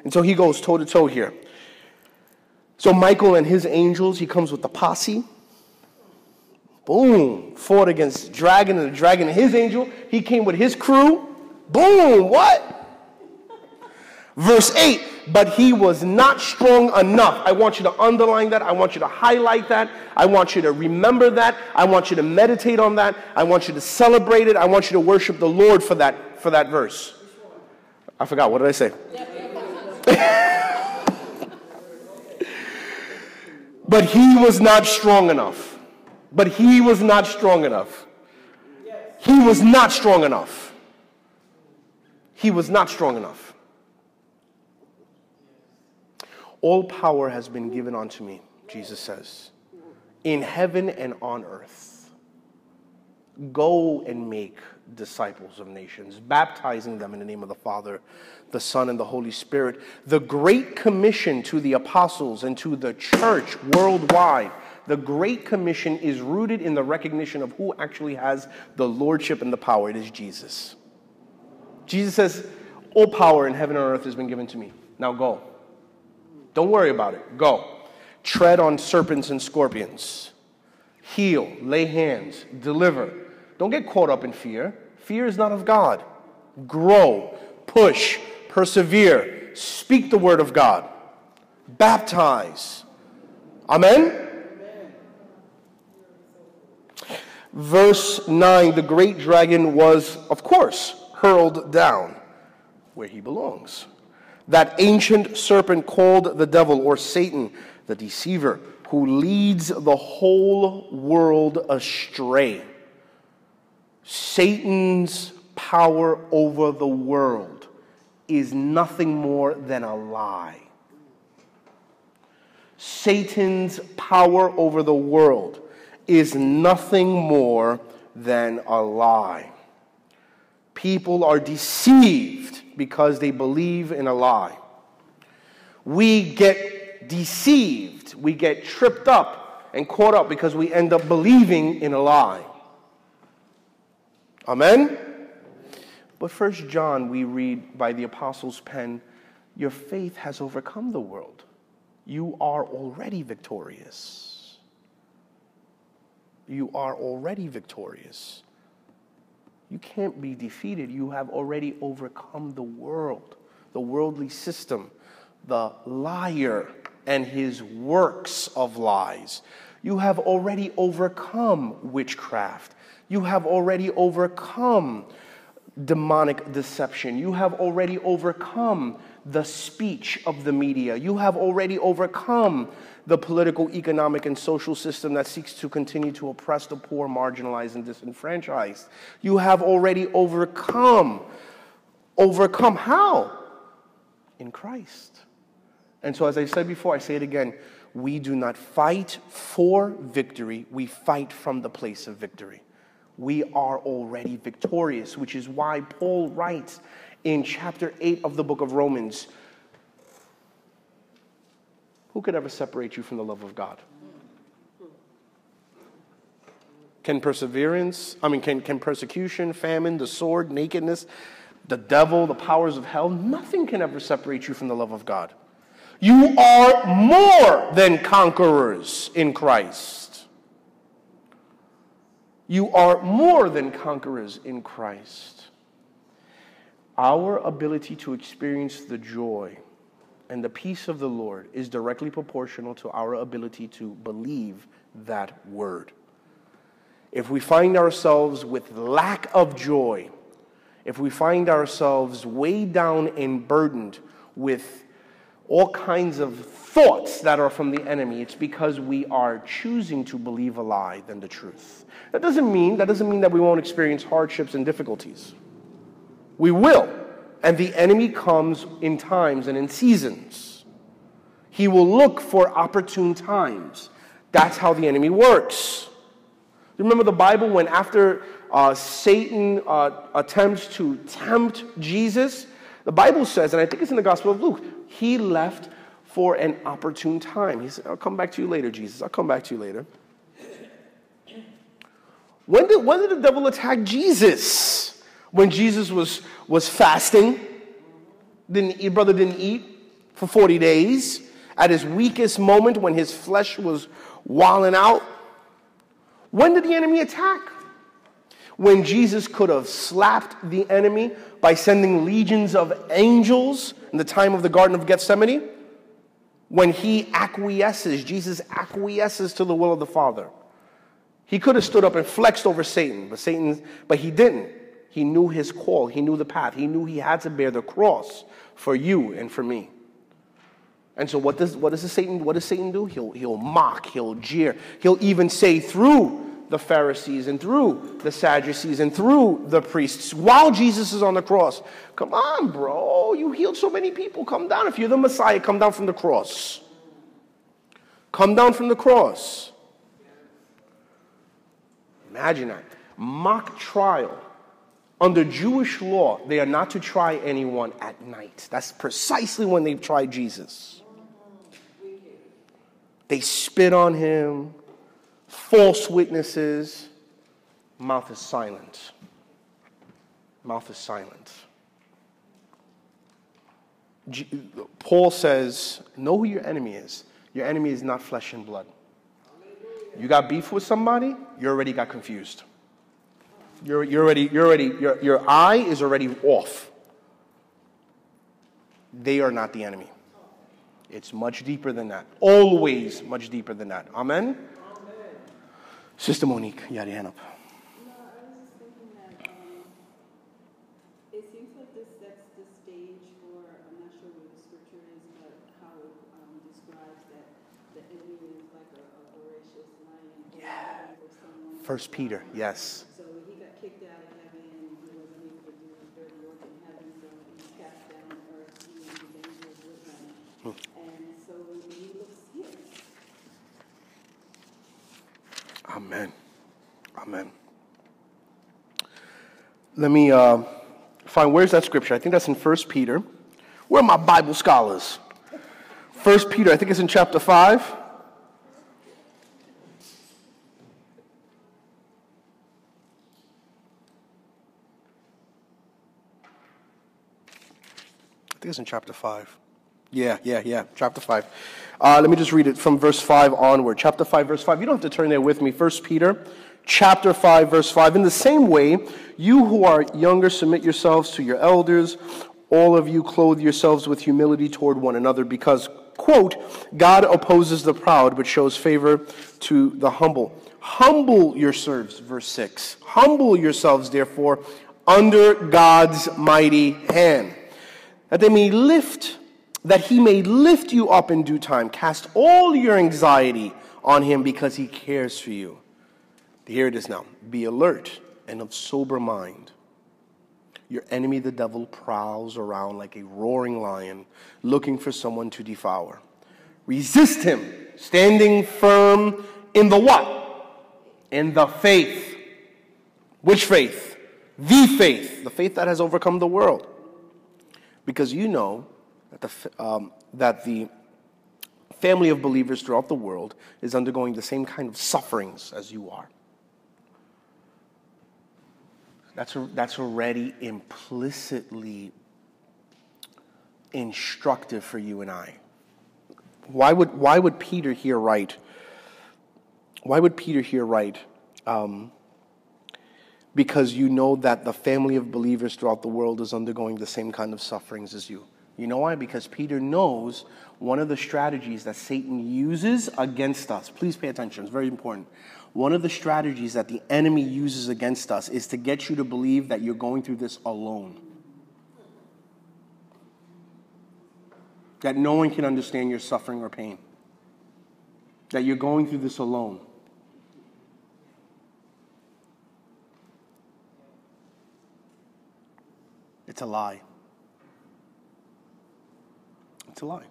And so he goes toe to toe here. So Michael and his angels, he comes with the posse. Boom. Fought against dragon and the dragon and his angel. He came with his crew. Boom. What? Verse 8 but he was not strong enough. I want you to underline that. I want you to highlight that. I want you to remember that. I want you to meditate on that. I want you to celebrate it. I want you to worship the Lord for that, for that verse. I forgot. What did I say? but he was not strong enough. But he was not strong enough. He was not strong enough. He was not strong enough. All power has been given unto me, Jesus says, in heaven and on earth. Go and make disciples of nations, baptizing them in the name of the Father, the Son, and the Holy Spirit. The Great Commission to the apostles and to the church worldwide. The Great Commission is rooted in the recognition of who actually has the lordship and the power. It is Jesus. Jesus says, All power in heaven and earth has been given to me. Now go. Don't worry about it. Go. Tread on serpents and scorpions. Heal, lay hands, deliver. Don't get caught up in fear. Fear is not of God. Grow, push, persevere, speak the word of God, baptize. Amen? Verse 9 the great dragon was, of course, hurled down where he belongs that ancient serpent called the devil or Satan, the deceiver, who leads the whole world astray. Satan's power over the world is nothing more than a lie. Satan's power over the world is nothing more than a lie. People are deceived because they believe in a lie. We get deceived, we get tripped up and caught up because we end up believing in a lie. Amen? But first John, we read by the apostles' pen, your faith has overcome the world. You are already victorious. You are already victorious. You can't be defeated. You have already overcome the world, the worldly system, the liar and his works of lies. You have already overcome witchcraft. You have already overcome demonic deception. You have already overcome the speech of the media. You have already overcome the political, economic, and social system that seeks to continue to oppress the poor, marginalized, and disenfranchised. You have already overcome. Overcome how? In Christ. And so, as I said before, I say it again we do not fight for victory, we fight from the place of victory. We are already victorious, which is why Paul writes in chapter 8 of the book of Romans Who could ever separate you from the love of God? Can perseverance, I mean, can, can persecution, famine, the sword, nakedness, the devil, the powers of hell, nothing can ever separate you from the love of God. You are more than conquerors in Christ. You are more than conquerors in Christ. Our ability to experience the joy and the peace of the Lord is directly proportional to our ability to believe that word. If we find ourselves with lack of joy, if we find ourselves weighed down and burdened with all kinds of thoughts that are from the enemy, it's because we are choosing to believe a lie than the truth. That doesn't mean that doesn't mean that we won't experience hardships and difficulties. We will. And the enemy comes in times and in seasons. He will look for opportune times. That's how the enemy works. Remember the Bible when after uh, Satan uh, attempts to tempt Jesus, the Bible says, and I think it's in the Gospel of Luke, he left for an opportune time. He said, I'll come back to you later, Jesus. I'll come back to you later. When did, when did the devil attack Jesus? when Jesus was, was fasting, didn't eat, brother didn't eat for 40 days, at his weakest moment when his flesh was walling out. When did the enemy attack? When Jesus could have slapped the enemy by sending legions of angels in the time of the Garden of Gethsemane? When he acquiesces, Jesus acquiesces to the will of the Father. He could have stood up and flexed over Satan, but Satan, but he didn't. He knew his call, he knew the path, he knew he had to bear the cross for you and for me. And so what does what does Satan what does Satan do? He'll he'll mock, he'll jeer, he'll even say through the Pharisees and through the Sadducees and through the priests while Jesus is on the cross. Come on, bro, you healed so many people. Come down. If you're the Messiah, come down from the cross. Come down from the cross. Imagine that. Mock trial under Jewish law, they are not to try anyone at night. That's precisely when they tried Jesus. They spit on him, false witnesses. Mouth is silent. Mouth is silent. Paul says, Know who your enemy is. Your enemy is not flesh and blood. You got beef with somebody, you already got confused. You're, you're already, you're already, your, your eye is already off. They are not the enemy. It's much deeper than that. Always much deeper than that. Amen? Sister Monique, you had your hand up. First Peter, yes. So he got kicked out And so he looks here. Amen. Amen. Let me uh, find where's that scripture? I think that's in 1 Peter. Where are my Bible scholars? 1 Peter, I think it's in chapter 5. I think it's in chapter 5. Yeah, yeah, yeah, chapter 5. Uh, let me just read it from verse 5 onward. Chapter 5, verse 5. You don't have to turn there with me. 1 Peter, chapter 5, verse 5. In the same way, you who are younger, submit yourselves to your elders. All of you clothe yourselves with humility toward one another, because, quote, God opposes the proud, but shows favor to the humble. Humble yourselves, verse 6. Humble yourselves, therefore, under God's mighty hand, that they may lift that he may lift you up in due time. Cast all your anxiety on him because he cares for you. Here it is now. Be alert and of sober mind. Your enemy, the devil, prowls around like a roaring lion, looking for someone to devour. Resist him, standing firm in the what? In the faith. Which faith? The faith. The faith that has overcome the world. Because you know that the, um, that the family of believers throughout the world is undergoing the same kind of sufferings as you are. That's, a, that's already implicitly instructive for you and I. Why would, why would Peter here write? Why would Peter here write? Um, because you know that the family of believers throughout the world is undergoing the same kind of sufferings as you. You know why? Because Peter knows one of the strategies that Satan uses against us. Please pay attention, it's very important. One of the strategies that the enemy uses against us is to get you to believe that you're going through this alone. That no one can understand your suffering or pain. That you're going through this alone. It's a lie. It's a lie.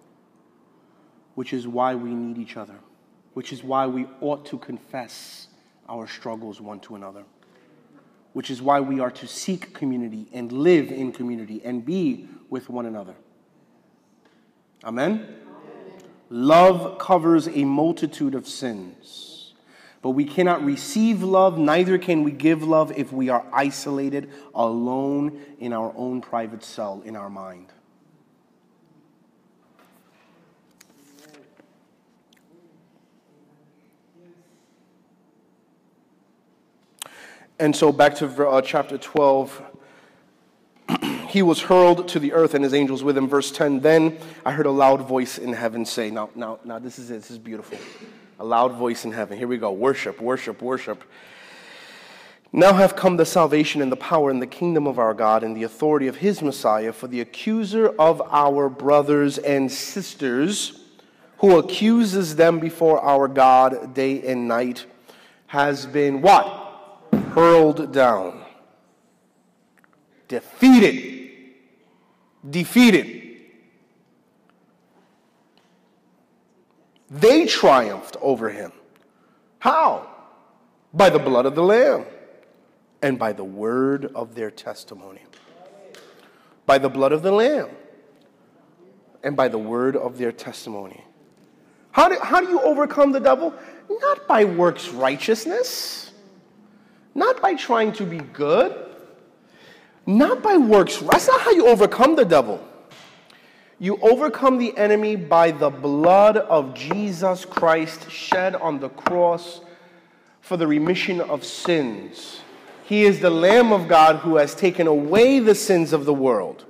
Which is why we need each other, which is why we ought to confess our struggles one to another, which is why we are to seek community and live in community and be with one another. Amen? Amen. Love covers a multitude of sins. But we cannot receive love, neither can we give love if we are isolated, alone in our own private cell in our mind. And so back to uh, chapter 12. he was hurled to the earth and his angels with him. Verse 10 Then I heard a loud voice in heaven say, Now, now, now this is it. This is beautiful. A loud voice in heaven. Here we go. Worship, worship, worship. Now have come the salvation and the power and the kingdom of our God and the authority of his Messiah, for the accuser of our brothers and sisters, who accuses them before our God day and night, has been what? Hurled down, defeated, defeated. They triumphed over him. How? By the blood of the Lamb and by the word of their testimony. By the blood of the Lamb and by the word of their testimony. How do, how do you overcome the devil? Not by works righteousness not by trying to be good, not by works. That's not how you overcome the devil. You overcome the enemy by the blood of Jesus Christ shed on the cross for the remission of sins. He is the Lamb of God who has taken away the sins of the world.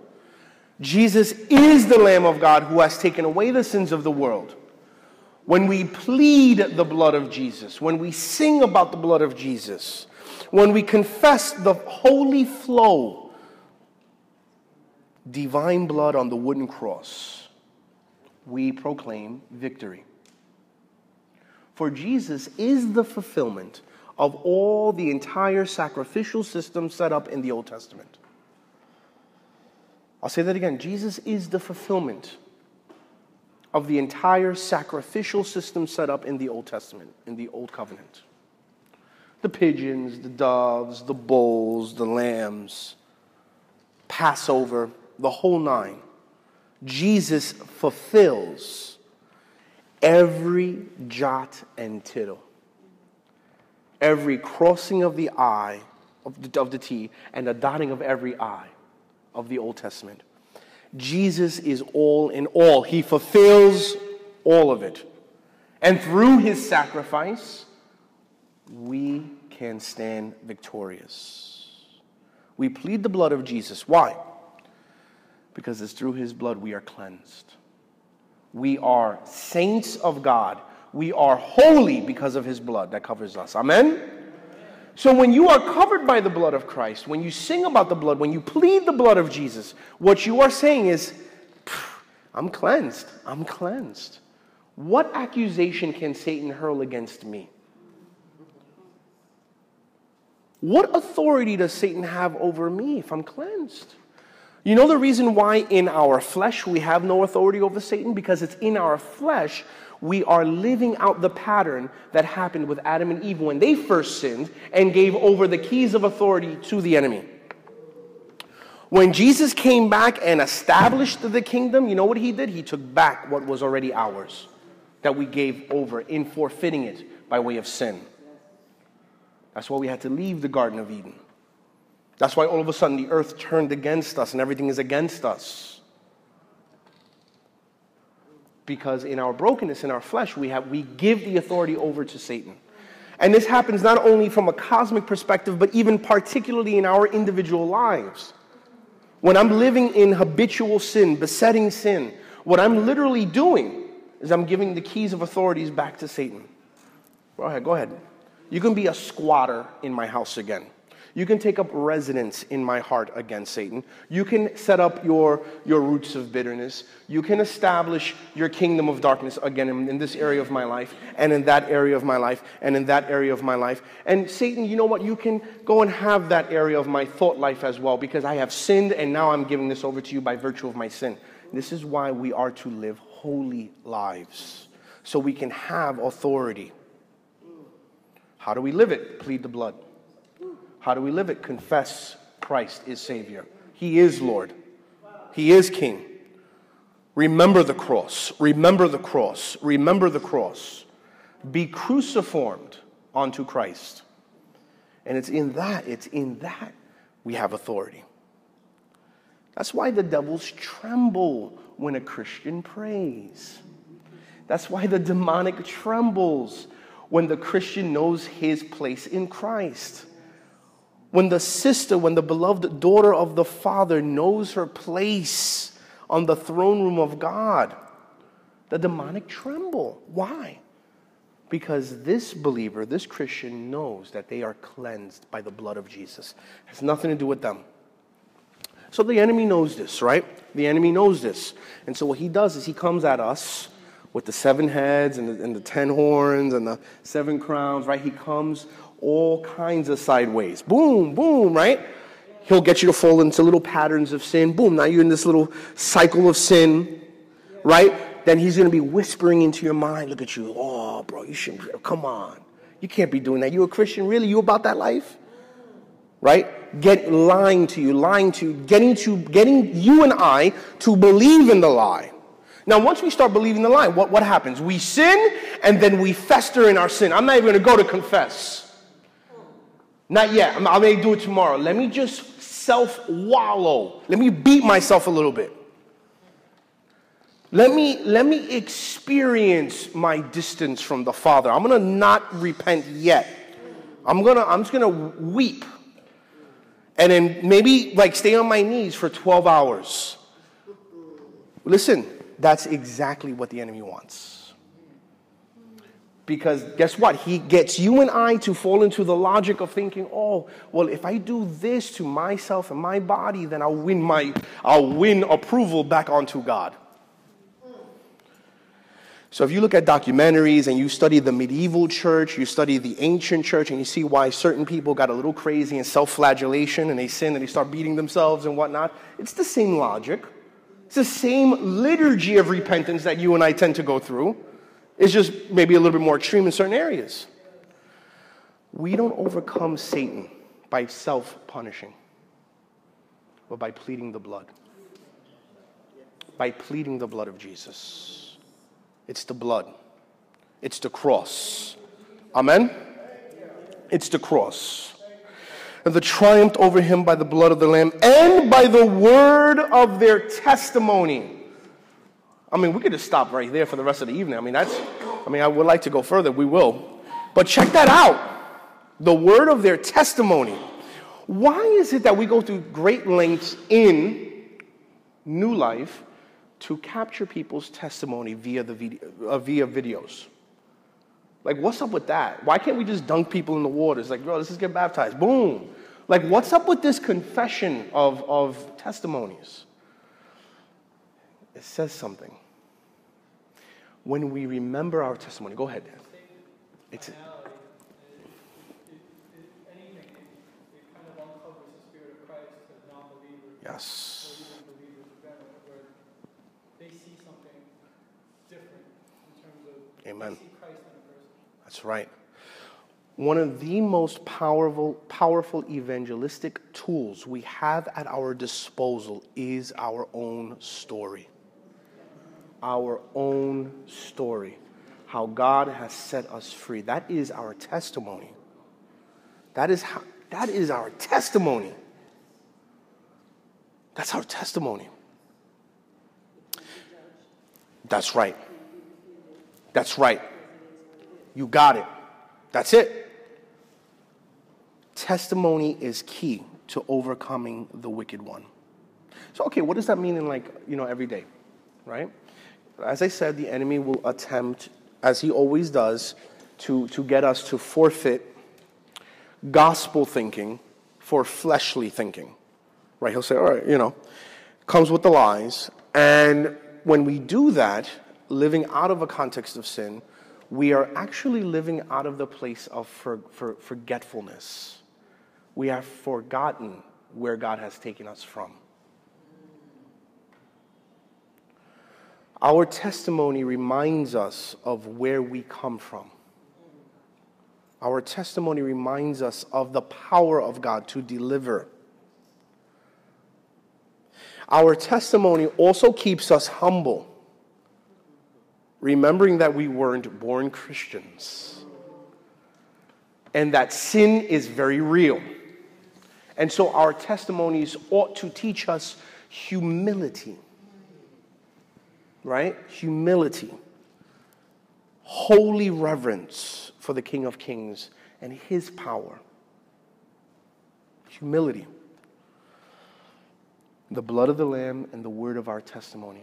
Jesus is the Lamb of God who has taken away the sins of the world. When we plead the blood of Jesus, when we sing about the blood of Jesus, when we confess the holy flow, divine blood on the wooden cross, we proclaim victory. For Jesus is the fulfillment of all the entire sacrificial system set up in the Old Testament. I'll say that again. Jesus is the fulfillment of the entire sacrificial system set up in the Old Testament, in the Old Covenant. The pigeons, the doves, the bulls, the lambs, Passover, the whole nine. Jesus fulfills every jot and tittle, every crossing of the I, of the, of the T, and the dotting of every I of the Old Testament. Jesus is all in all. He fulfills all of it. And through his sacrifice, we can stand victorious. We plead the blood of Jesus. Why? Because it's through his blood we are cleansed. We are saints of God. We are holy because of his blood that covers us. Amen? So when you are covered by the blood of Christ, when you sing about the blood, when you plead the blood of Jesus, what you are saying is, I'm cleansed. I'm cleansed. What accusation can Satan hurl against me? What authority does Satan have over me if I'm cleansed? You know the reason why in our flesh we have no authority over Satan? Because it's in our flesh we are living out the pattern that happened with Adam and Eve when they first sinned and gave over the keys of authority to the enemy. When Jesus came back and established the kingdom, you know what he did? He took back what was already ours that we gave over in forfeiting it by way of sin. That's why we had to leave the Garden of Eden. That's why all of a sudden the earth turned against us and everything is against us. Because in our brokenness, in our flesh, we, have, we give the authority over to Satan. And this happens not only from a cosmic perspective, but even particularly in our individual lives. When I'm living in habitual sin, besetting sin, what I'm literally doing is I'm giving the keys of authorities back to Satan. Go ahead, go ahead. You can be a squatter in my house again. You can take up residence in my heart against Satan. You can set up your, your roots of bitterness. You can establish your kingdom of darkness again in, in, this area of my life, and in that area of my life, and in that area of my life. And Satan, you know what? You can go and have that area of my thought life as well, because I have sinned, and now I'm giving this over to you by virtue of my sin. This is why we are to live holy lives, so we can have authority. How do we live it? Plead the blood. How do we live it? Confess Christ is Savior. He is Lord. He is King. Remember the cross. Remember the cross. Remember the cross. Be cruciformed onto Christ. And it's in that, it's in that we have authority. That's why the devils tremble when a Christian prays. That's why the demonic trembles when the Christian knows his place in Christ. When the sister, when the beloved daughter of the Father knows her place on the throne room of God, the demonic tremble. Why? Because this believer, this Christian, knows that they are cleansed by the blood of Jesus. It has nothing to do with them. So the enemy knows this, right? The enemy knows this. And so what he does is he comes at us with the seven heads and the, and the ten horns and the seven crowns, right? He comes all kinds of sideways. Boom, boom, right? He'll get you to fall into little patterns of sin. Boom, now you're in this little cycle of sin, right? Then he's going to be whispering into your mind, look at you. Oh, bro, you shouldn't, come on. You can't be doing that. You a Christian, really? You about that life? Right? Get lying to you, lying to you, getting to getting you and I to believe in the lie. Now, once we start believing the lie, what, what happens? We sin and then we fester in our sin. I'm not even going to go to confess. Not yet. i'm may do it tomorrow. Let me just self wallow. Let me beat myself a little bit. Let me, let me experience my distance from the Father. I'm going to not repent yet. I'm, gonna, I'm just going to weep. And then maybe like stay on my knees for 12 hours. Listen, that's exactly what the enemy wants. Because guess what? He gets you and I to fall into the logic of thinking, oh, well, if I do this to myself and my body, then I'll win my I'll win approval back onto God. So if you look at documentaries and you study the medieval church, you study the ancient church, and you see why certain people got a little crazy in self-flagellation and they sin and they start beating themselves and whatnot, it's the same logic. It's the same liturgy of repentance that you and I tend to go through. It's just maybe a little bit more extreme in certain areas. We don't overcome Satan by self punishing, but by pleading the blood. By pleading the blood of Jesus. It's the blood, it's the cross. Amen? It's the cross. And the triumph over him by the blood of the Lamb and by the word of their testimony. I mean, we could just stop right there for the rest of the evening. I mean, that's, I mean, I would like to go further. We will. But check that out the word of their testimony. Why is it that we go through great lengths in New Life to capture people's testimony via, the video, uh, via videos? Like, what's up with that? Why can't we just dunk people in the water? It's like, bro, let's just get baptized. Boom. Like, what's up with this confession of, of testimonies? It says something. When we remember our testimony, go ahead, Dan. It's, Yes. Amen. That's right. One of the most powerful, powerful evangelistic tools we have at our disposal is our own story. Our own story. How God has set us free. That is our testimony. That is, how, that is our testimony. That's our testimony. That's right. That's right. You got it. That's it. Testimony is key to overcoming the wicked one. So, okay, what does that mean in like, you know, every day, right? As I said, the enemy will attempt, as he always does, to, to get us to forfeit gospel thinking for fleshly thinking right? He'll say, all right, you know, comes with the lies. And when we do that, living out of a context of sin, we are actually living out of the place of for, for, forgetfulness. We have forgotten where God has taken us from. Our testimony reminds us of where we come from. Our testimony reminds us of the power of God to deliver. Our testimony also keeps us humble, remembering that we weren't born Christians and that sin is very real. And so our testimonies ought to teach us humility, right? Humility, holy reverence for the King of Kings and his power. Humility the blood of the Lamb and the word of our testimony.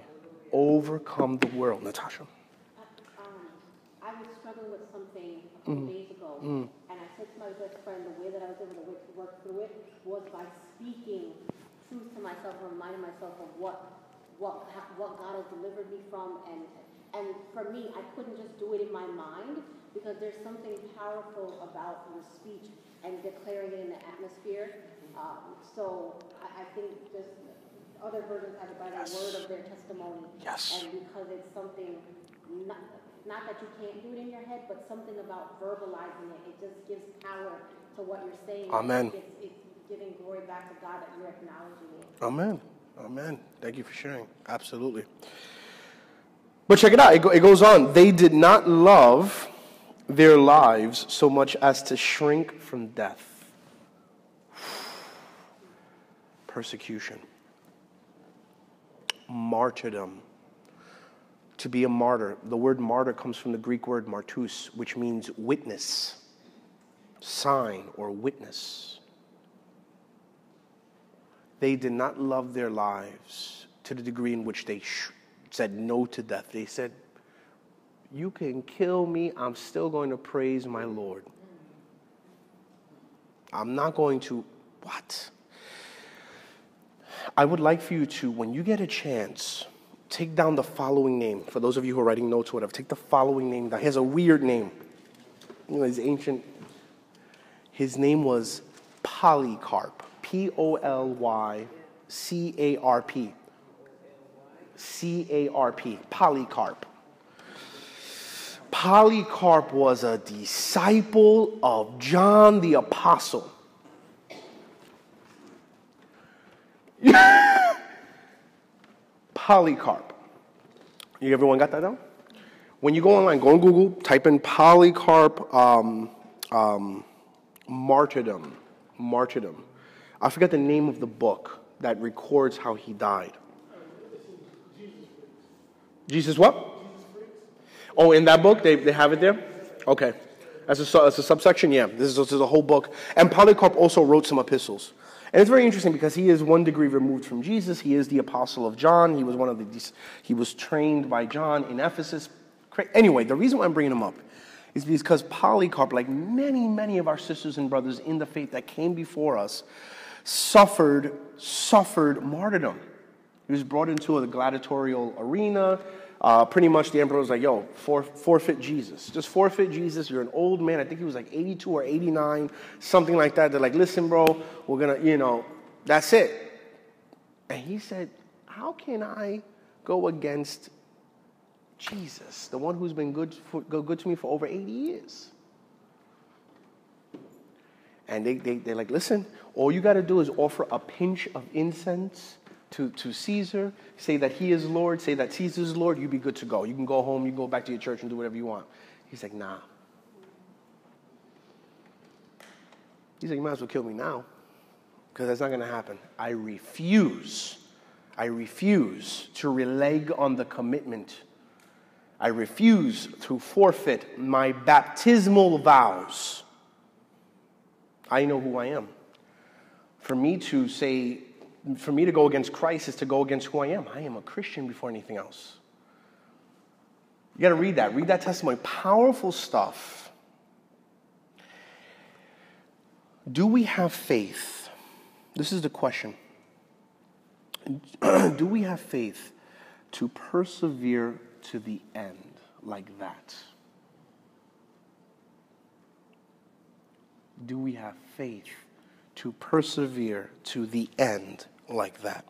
Overcome the world. Natasha. Um, I was struggling with something a couple mm. days ago, mm. and I said to my best friend, the way that I was able to work through it was by speaking truth to myself and reminding myself of what what what God has delivered me from, and and for me, I couldn't just do it in my mind because there's something powerful about your speech and declaring it in the atmosphere. Um, so I, I think just other versions have it by the word of their testimony. Yes. And because it's something, not, not that you can't do it in your head, but something about verbalizing it. It just gives power to what you're saying. Amen. It's, it's giving glory back to God that you're acknowledging. Amen. Amen. Thank you for sharing. Absolutely. But check it out. It, go, it goes on. They did not love their lives so much as to shrink from death. Persecution martyrdom. To be a martyr, the word martyr comes from the Greek word martus, which means witness, sign, or witness. They did not love their lives to the degree in which they sh- said no to death. They said, You can kill me, I'm still going to praise my Lord. I'm not going to, what? I would like for you to, when you get a chance, take down the following name. For those of you who are writing notes or whatever, take the following name down. He has a weird name. You know, his ancient. His name was Polycarp. P O L Y C A R P. C A R P, Polycarp. Polycarp was a disciple of John the Apostle. Polycarp. You everyone got that down? When you go online, go on Google, type in Polycarp um, um, martyrdom. Martyrdom. I forget the name of the book that records how he died. Jesus what? Oh, in that book, they, they have it there? Okay. As a, as a subsection, yeah. This is, this is a whole book. And Polycarp also wrote some epistles. And it's very interesting because he is one degree removed from Jesus. He is the apostle of John. He was one of the, he was trained by John in Ephesus. Anyway, the reason why I'm bringing him up is because Polycarp, like many, many of our sisters and brothers in the faith that came before us, suffered, suffered martyrdom. He was brought into a gladiatorial arena. Uh, pretty much the emperor was like, yo, for, forfeit Jesus. Just forfeit Jesus. You're an old man. I think he was like 82 or 89, something like that. They're like, listen, bro, we're going to, you know, that's it. And he said, how can I go against Jesus, the one who's been good, for, good to me for over 80 years? And they, they, they're like, listen, all you got to do is offer a pinch of incense to, to Caesar, say that he is Lord, say that Caesar is Lord, you'd be good to go. You can go home, you can go back to your church and do whatever you want. He's like, nah. He's like, you might as well kill me now, because that's not going to happen. I refuse. I refuse to releg on the commitment. I refuse to forfeit my baptismal vows. I know who I am. For me to say for me to go against Christ is to go against who I am. I am a Christian before anything else. You got to read that. Read that testimony. Powerful stuff. Do we have faith? This is the question. Do we have faith to persevere to the end like that? Do we have faith to persevere to the end like that.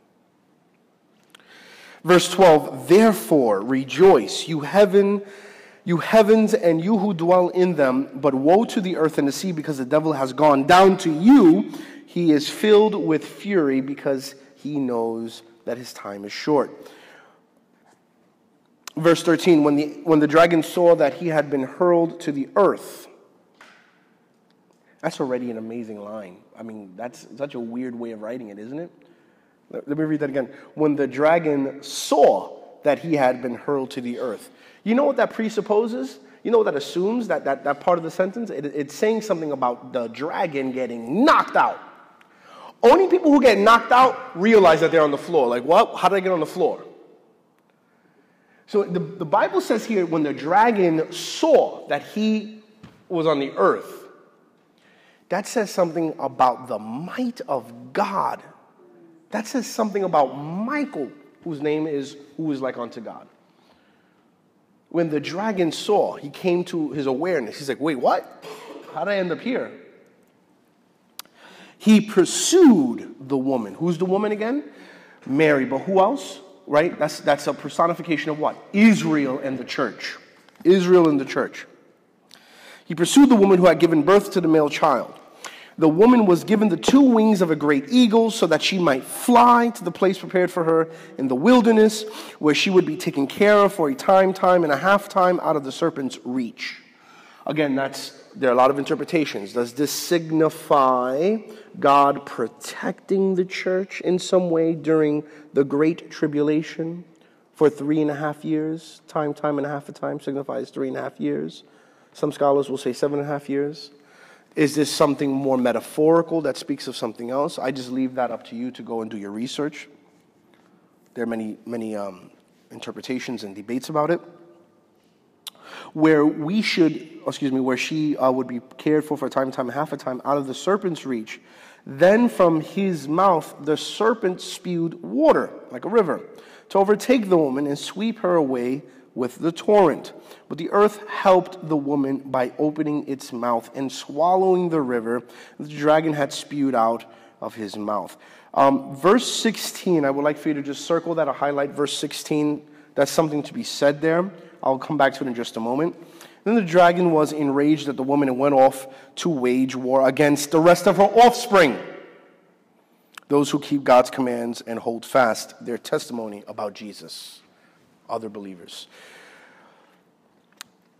Verse 12, therefore rejoice, you heaven, you heavens and you who dwell in them, but woe to the earth and the sea because the devil has gone down to you. He is filled with fury because he knows that his time is short. Verse 13, when the, when the dragon saw that he had been hurled to the earth, that's already an amazing line. I mean, that's such a weird way of writing it, isn't it? Let me read that again. When the dragon saw that he had been hurled to the earth. You know what that presupposes? You know what that assumes, that, that, that part of the sentence? It, it's saying something about the dragon getting knocked out. Only people who get knocked out realize that they're on the floor. Like, what? How did I get on the floor? So the, the Bible says here when the dragon saw that he was on the earth, that says something about the might of God that says something about Michael, whose name is who is like unto God. When the dragon saw, he came to his awareness. He's like, wait, what? How did I end up here? He pursued the woman. Who's the woman again? Mary. But who else? Right? That's, that's a personification of what? Israel and the church. Israel and the church. He pursued the woman who had given birth to the male child the woman was given the two wings of a great eagle so that she might fly to the place prepared for her in the wilderness, where she would be taken care of for a time, time, and a half time out of the serpent's reach. Again, that's there are a lot of interpretations. Does this signify God protecting the church in some way during the great tribulation for three and a half years? Time, time, and a half a time signifies three and a half years. Some scholars will say seven and a half years. Is this something more metaphorical that speaks of something else? I just leave that up to you to go and do your research. There are many, many um, interpretations and debates about it. Where we should, excuse me, where she uh, would be cared for for a time, time, half a time out of the serpent's reach. Then from his mouth the serpent spewed water like a river to overtake the woman and sweep her away with the torrent. But the earth helped the woman by opening its mouth and swallowing the river the dragon had spewed out of his mouth. Um, verse 16, I would like for you to just circle that or highlight verse 16. That's something to be said there. I'll come back to it in just a moment. Then the dragon was enraged at the woman and went off to wage war against the rest of her offspring, those who keep God's commands and hold fast their testimony about Jesus, other believers.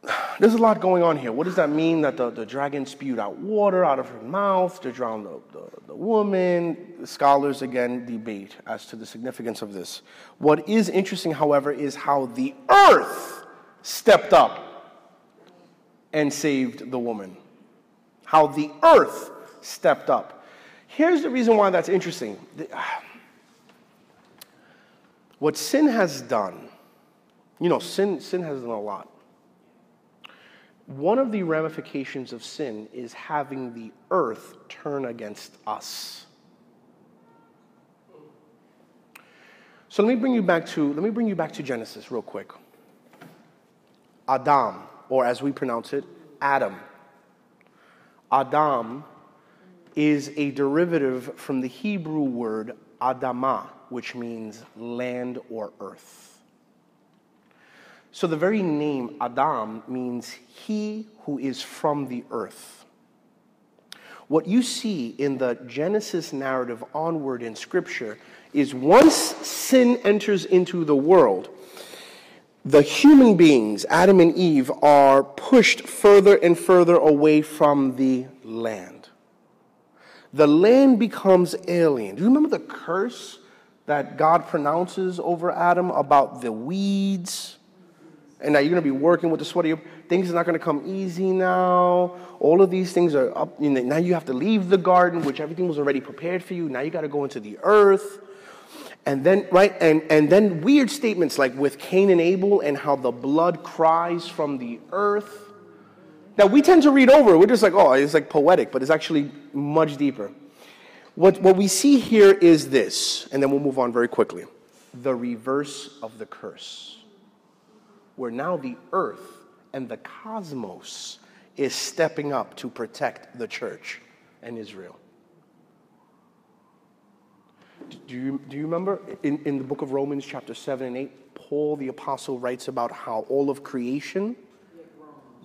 There's a lot going on here. What does that mean that the, the dragon spewed out water out of her mouth to drown the, the, the woman? Scholars again debate as to the significance of this. What is interesting, however, is how the earth stepped up and saved the woman. How the earth stepped up. Here's the reason why that's interesting. What sin has done, you know, sin, sin has done a lot. One of the ramifications of sin is having the earth turn against us. So let me bring you back to let me bring you back to Genesis real quick. Adam or as we pronounce it, Adam. Adam is a derivative from the Hebrew word Adamah, which means land or earth. So the very name Adam means he who is from the earth. What you see in the Genesis narrative onward in Scripture is once sin enters into the world, the human beings, Adam and Eve, are pushed further and further away from the land. The land becomes alien. Do you remember the curse that God pronounces over Adam about the weeds? And now you're going to be working with the sweat of your things are not going to come easy now. All of these things are up. You know, now you have to leave the garden, which everything was already prepared for you. Now you got to go into the earth. And then, right, and, and then weird statements like with Cain and Abel and how the blood cries from the earth. Now, we tend to read over, we're just like, oh, it's like poetic, but it's actually much deeper. What, what we see here is this, and then we'll move on very quickly the reverse of the curse, where now the earth and the cosmos is stepping up to protect the church and Israel. Do you, do you remember in, in the book of Romans, chapter 7 and 8, Paul the apostle writes about how all of creation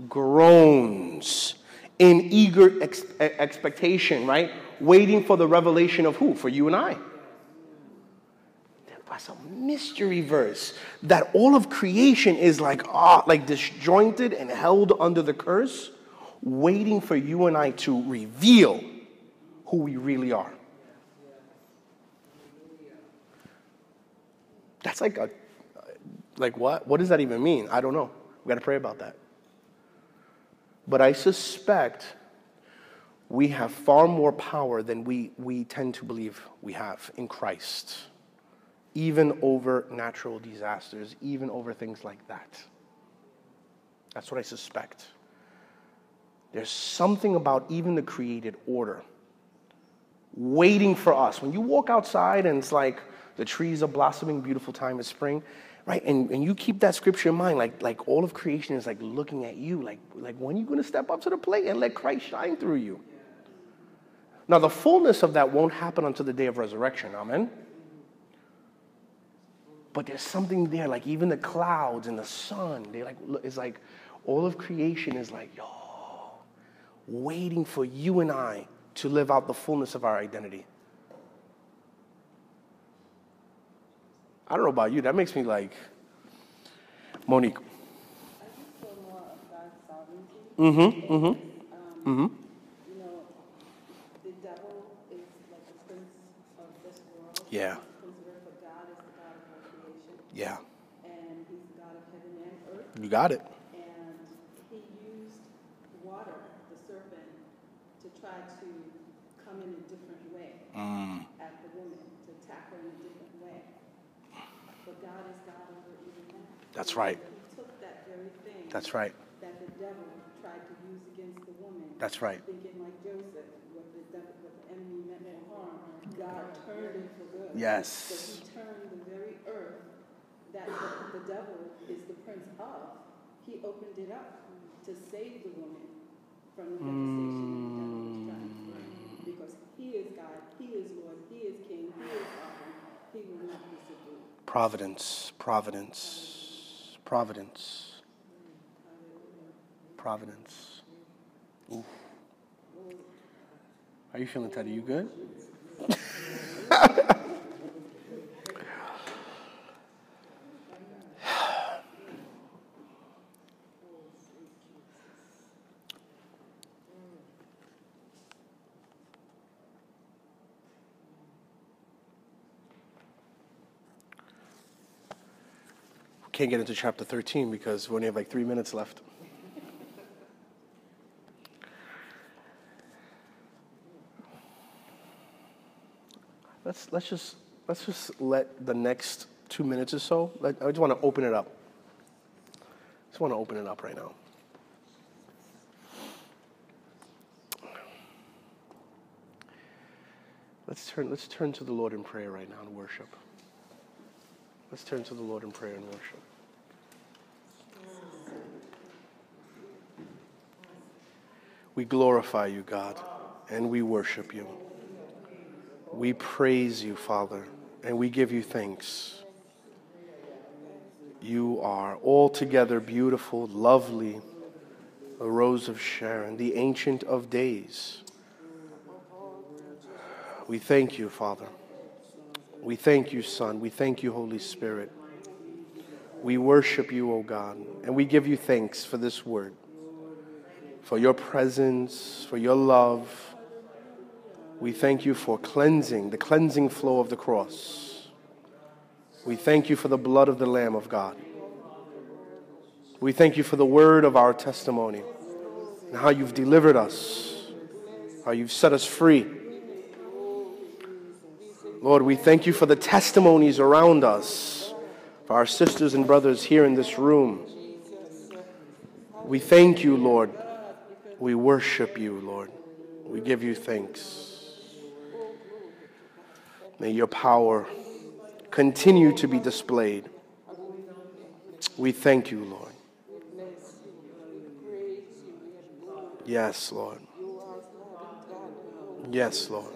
groans in eager ex- expectation, right? Waiting for the revelation of who? For you and I. That's a mystery verse that all of creation is like, ah, like disjointed and held under the curse, waiting for you and I to reveal who we really are. That's like a, like what? What does that even mean? I don't know. We got to pray about that. But I suspect we have far more power than we, we tend to believe we have in Christ, even over natural disasters, even over things like that. That's what I suspect. There's something about even the created order waiting for us. When you walk outside and it's like, the trees are blossoming, beautiful time of spring, right? And, and you keep that scripture in mind, like, like all of creation is like looking at you, like, like when are you going to step up to the plate and let Christ shine through you? Now, the fullness of that won't happen until the day of resurrection, amen? But there's something there, like even the clouds and the sun, they like, it's like all of creation is like, yo, waiting for you and I to live out the fullness of our identity. I don't know about you. That makes me like Monique. Mm-hmm. Mm-hmm. Um, mm-hmm. You know, the devil is like the prince of this world. Yeah. but God is the God of all creation. Yeah. And he's the God of heaven and earth. You got it. And he used water, the serpent, to try to come in a different way Mm. at the woman, to attack her in a different way. But God is God over even that. That's And right. He took that very thing. That's right. That the devil tried to use against the woman. That's right. Thinking like Joseph, what the devil, what the enemy meant for harm, God turned it for good. Yes. But he turned the very earth that the, the devil is the prince of, he opened it up to save the woman from the devastation that the devil was trying to. Because he is God, He is Lord, He is King, He is sovereign, He will not be subdued. Providence, providence, providence, providence. How you feeling, Teddy? You good? Can't get into chapter 13 because we only have like three minutes left. Let's, let's, just, let's just let the next two minutes or so, let, I just want to open it up. I just want to open it up right now. Let's turn, let's turn to the Lord in prayer right now and worship. Let's turn to the Lord in prayer and worship. We glorify you, God, and we worship you. We praise you, Father, and we give you thanks. You are altogether beautiful, lovely, a rose of Sharon, the Ancient of Days. We thank you, Father. We thank you, Son. We thank you, Holy Spirit. We worship you, O God, and we give you thanks for this word, for your presence, for your love. We thank you for cleansing, the cleansing flow of the cross. We thank you for the blood of the Lamb of God. We thank you for the word of our testimony and how you've delivered us, how you've set us free. Lord, we thank you for the testimonies around us, for our sisters and brothers here in this room. We thank you, Lord. We worship you, Lord. We give you thanks. May your power continue to be displayed. We thank you, Lord. Yes, Lord. Yes, Lord.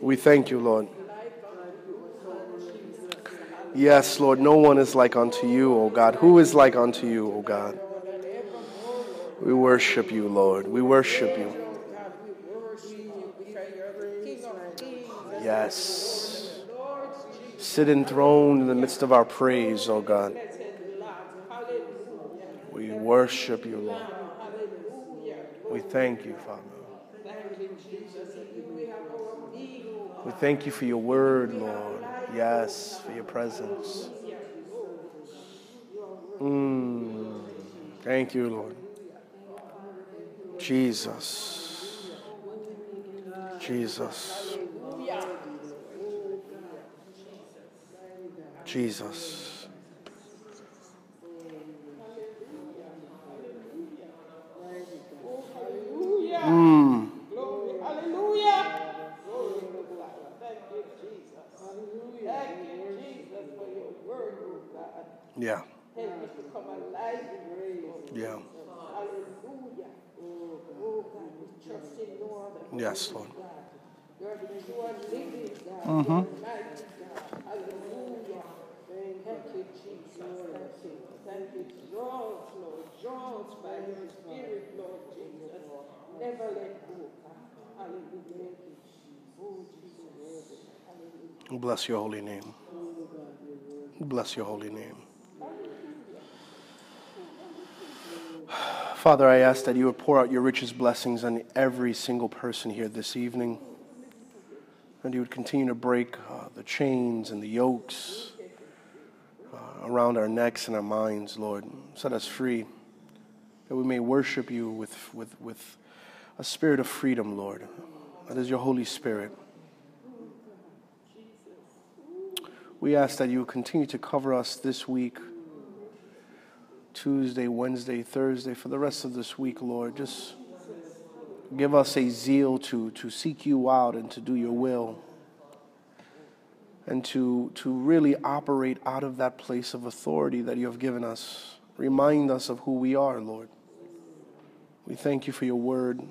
We thank you, Lord. Yes, Lord, no one is like unto you, O God. Who is like unto you, O God? We worship you, Lord. We worship you. Yes. Sit enthroned in the midst of our praise, O God. We worship you, Lord. We thank you, Father. We thank you for your word, Lord. Yes, for your presence. Mm. Thank you, Lord. Jesus. Jesus. Jesus. Mm. Yeah. Help us to come alive in grace. Yeah. Hallelujah. Oh God, we trust in no other. Yes, Lord. You're living God. God. Hallelujah. Thank you, Jesus. Thank you. Thank you. Lord. By your spirit, Lord Jesus. Never let go. Hallelujah. Oh, Jesus. Hallelujah. Bless your holy name. Bless your holy name. Father, I ask that you would pour out your richest blessings on every single person here this evening. And you would continue to break uh, the chains and the yokes uh, around our necks and our minds, Lord. Set us free, that we may worship you with, with, with a spirit of freedom, Lord. That is your Holy Spirit. We ask that you continue to cover us this week, Tuesday, Wednesday, Thursday, for the rest of this week, Lord. Just give us a zeal to, to seek you out and to do your will and to, to really operate out of that place of authority that you have given us. Remind us of who we are, Lord. We thank you for your word.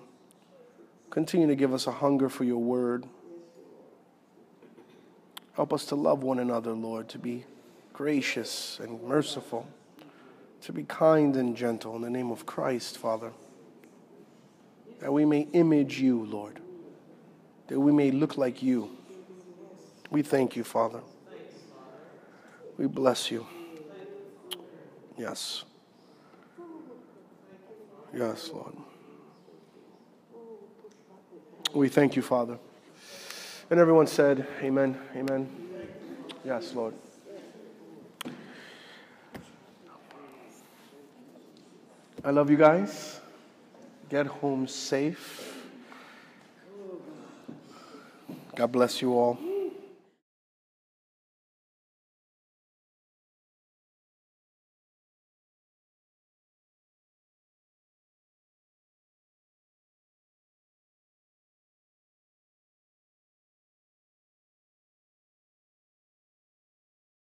Continue to give us a hunger for your word. Help us to love one another, Lord, to be gracious and merciful, to be kind and gentle in the name of Christ, Father. That we may image you, Lord, that we may look like you. We thank you, Father. We bless you. Yes. Yes, Lord. We thank you, Father. And everyone said, Amen. Amen. Yes, Lord. I love you guys. Get home safe. God bless you all.